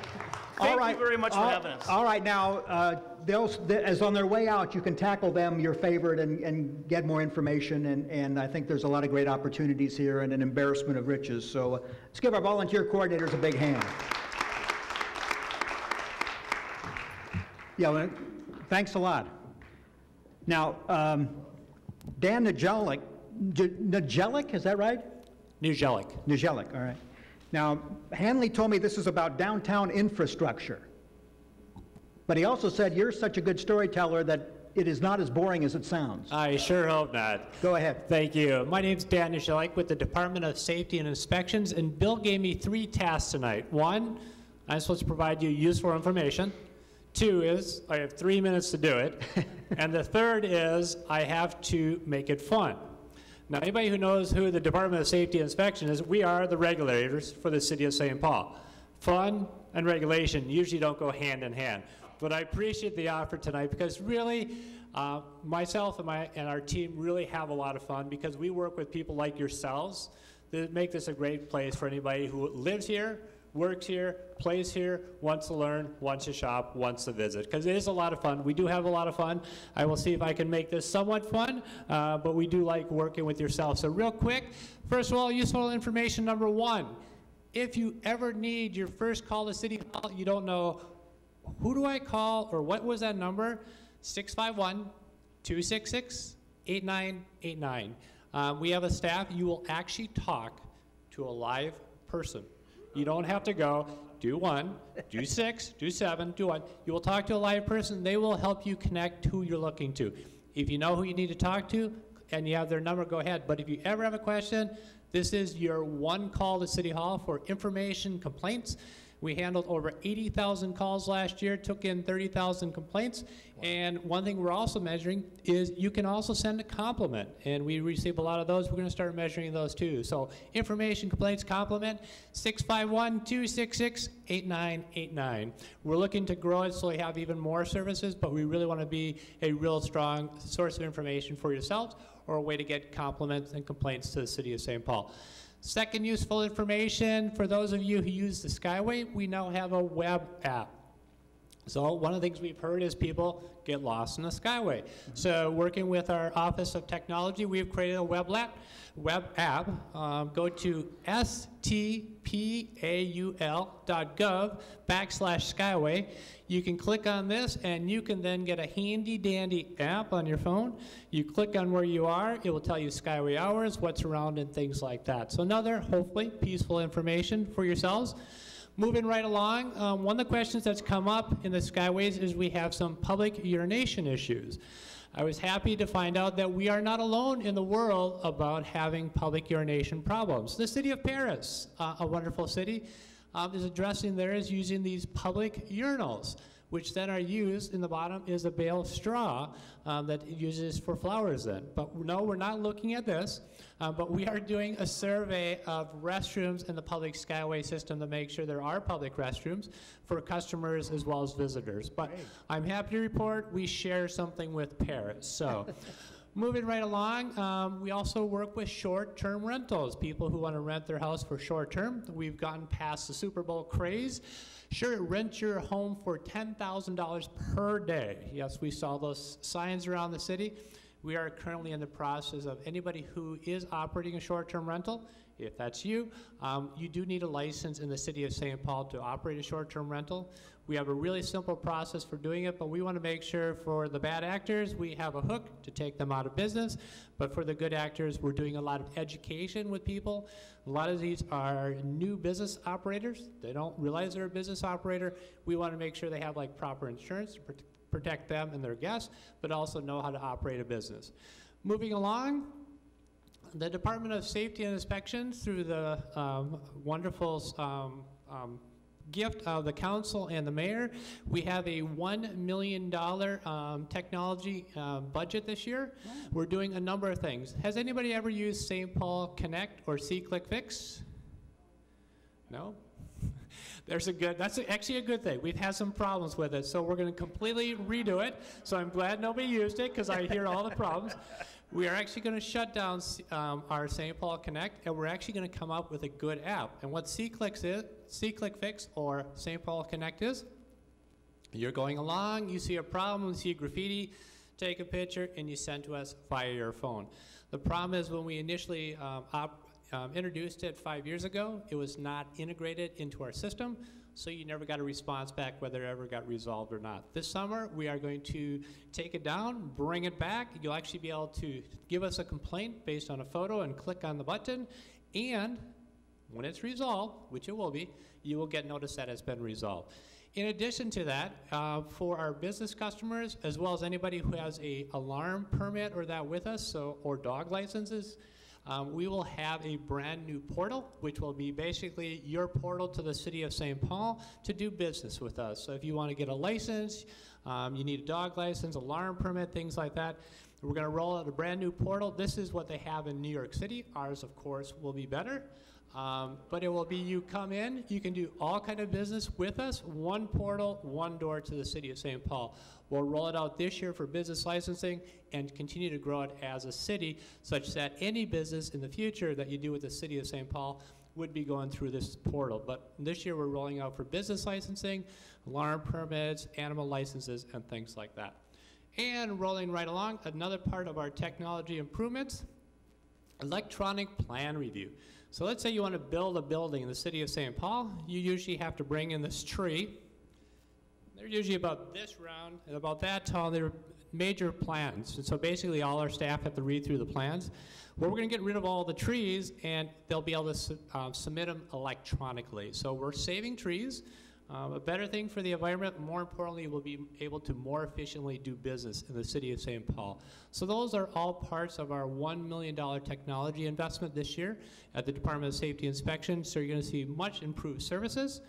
All thank right. you very much for All- having us. All right, now, uh, they'll, as on their way out, you can tackle them, your favorite, and, and get more information, and, and I think there's a lot of great opportunities here and an embarrassment of riches. So uh, let's give our volunteer coordinators a big hand. Yeah, well, thanks a lot. Now, um, Dan Najelic, J- Najelic, is that right? Nugelic. Nugelic, all right. Now, Hanley told me this is about downtown infrastructure. But he also said you're such a good storyteller that it is not as boring as it sounds. I sure hope not. Go ahead. Thank you. My name is Dan Niziolek with the Department of Safety and Inspections, and Bill gave me three tasks tonight. One, I'm supposed to provide you useful information. Two is I have three minutes to do it. and the third is I have to make it fun. Now, anybody who knows who the Department of Safety Inspection is, we are the regulators for the city of St. Paul. Fun and regulation usually don't go hand in hand. But I appreciate the offer tonight because really, uh, myself and, my, and our team really have a lot of fun because we work with people like yourselves that make this a great place for anybody who lives here, works here, plays here, wants to learn, wants to shop, wants to visit. Because it is a lot of fun. We do have a lot of fun. I will see if I can make this somewhat fun, uh, but we do like working with yourself. So real quick, first of all, useful information number one. If you ever need your first call to City Hall, you don't know who do I call or what was that number? 651 266 8989. Um, we have a staff, you will actually talk to a live person. You don't have to go do one, do six, do seven, do one. You will talk to a live person. They will help you connect who you're looking to. If you know who you need to talk to and you have their number, go ahead. But if you ever have a question, this is your one call to City Hall for information complaints. We handled over 80,000 calls last year, took in 30,000 complaints. And one thing we're also measuring is you can also send a compliment. And we receive a lot of those. We're going to start measuring those too. So information complaints compliment 651 266 8989. We're looking to grow it so we have even more services, but we really want to be a real strong source of information for yourselves or a way to get compliments and complaints to the city of St. Paul. Second useful information for those of you who use the Skyway, we now have a web app. So one of the things we've heard is people get lost in the Skyway. So working with our Office of Technology, we've created a web app. Web app. Um, go to stpaul.gov backslash Skyway. You can click on this, and you can then get a handy dandy app on your phone. You click on where you are, it will tell you Skyway hours, what's around, and things like that. So another hopefully peaceful information for yourselves. Moving right along, um, one of the questions that's come up in the Skyways is we have some public urination issues. I was happy to find out that we are not alone in the world about having public urination problems. The city of Paris, uh, a wonderful city, um, is addressing theirs using these public urinals which then are used in the bottom is a bale of straw um, that it uses for flowers then. But no, we're not looking at this, uh, but we are doing a survey of restrooms in the public skyway system to make sure there are public restrooms for customers as well as visitors. But Great. I'm happy to report we share something with Paris. So. Moving right along, um, we also work with short-term rentals, people who want to rent their house for short-term. We've gotten past the Super Bowl craze. Sure, rent your home for $10,000 per day. Yes, we saw those signs around the city. We are currently in the process of anybody who is operating a short-term rental, if that's you, um, you do need a license in the city of St. Paul to operate a short-term rental. We have a really simple process for doing it, but we want to make sure for the bad actors, we have a hook to take them out of business. But for the good actors, we're doing a lot of education with people. A lot of these are new business operators. They don't realize they're a business operator. We want to make sure they have like proper insurance to protect them and their guests, but also know how to operate a business. Moving along, the Department of Safety and Inspection, through the um, wonderful um, um, gift of the council and the mayor. We have a $1 million um, technology uh, budget this year. We're doing a number of things. Has anybody ever used St. Paul Connect or SeeClick Fix? No? There's a good, that's actually a good thing. We've had some problems with it, so we're going to completely redo it. So I'm glad nobody used it because I hear all the problems. We are actually going to shut down um, our St. Paul Connect, and we're actually going to come up with a good app. And what SeeClick is, SeeClick Fix or St. Paul Connect is, you're going along, you see a problem, you see graffiti, take a picture, and you send to us via your phone. The problem is when we initially um, op, um, introduced it five years ago, it was not integrated into our system so you never got a response back whether it ever got resolved or not. This summer, we are going to take it down, bring it back. You'll actually be able to give us a complaint based on a photo and click on the button. And when it's resolved, which it will be, you will get notice that it's been resolved. In addition to that, uh, for our business customers, as well as anybody who has a alarm permit or that with us, so or dog licenses, um, we will have a brand new portal, which will be basically your portal to the city of St. Paul to do business with us. So if you want to get a license, um, you need a dog license, alarm permit, things like that. We're going to roll out a brand new portal. This is what they have in New York City. Ours, of course, will be better. Um, but it will be you come in, you can do all kind of business with us, one portal, one door to the city of St. Paul. We'll roll it out this year for business licensing and continue to grow it as a city such that any business in the future that you do with the city of St. Paul would be going through this portal. But this year we're rolling out for business licensing, alarm permits, animal licenses, and things like that. And rolling right along, another part of our technology improvements, electronic plan review. So let's say you want to build a building in the city of St. Paul. You usually have to bring in this tree. They're usually about this round and about that tall. They're major plans. And so basically, all our staff have to read through the plans. Well, we're going to get rid of all the trees, and they'll be able to uh, submit them electronically. So we're saving trees. Um, a better thing for the environment, more importantly, we'll be able to more efficiently do business in the city of St. Paul. So those are all parts of our $1 million technology investment this year at the Department of Safety Inspection. So you're going to see much improved services.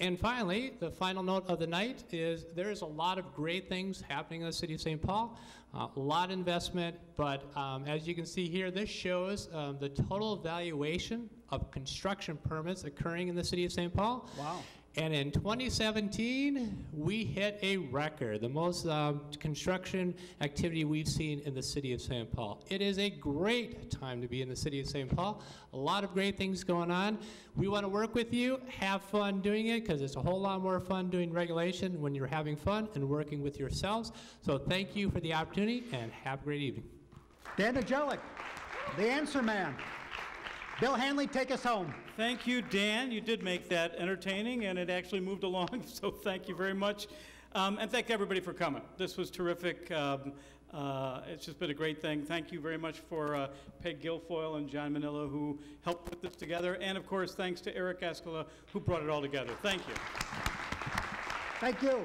And finally, the final note of the night is there is a lot of great things happening in the city of St. Paul, uh, a lot of investment, but um, as you can see here, this shows um, the total valuation of construction permits occurring in the city of St. Paul. Wow. And in 2017, we hit a record, the most um, construction activity we've seen in the city of St. Paul. It is a great time to be in the city of St. Paul. A lot of great things going on. We want to work with you, have fun doing it, because it's a whole lot more fun doing regulation when you're having fun and working with yourselves. So thank you for the opportunity, and have a great evening. Dan Niziolek, the answer man. Bill Hanley, take us home. Thank you, Dan. You did make that entertaining, and it actually moved along, so thank you very much. Um, and thank everybody for coming. This was terrific. Um, uh, it's just been a great thing. Thank you very much for uh, Peg Guilfoyle and John Mannillo who helped put this together. And of course, thanks to Eric Eskola, who brought it all together. Thank you. Thank you.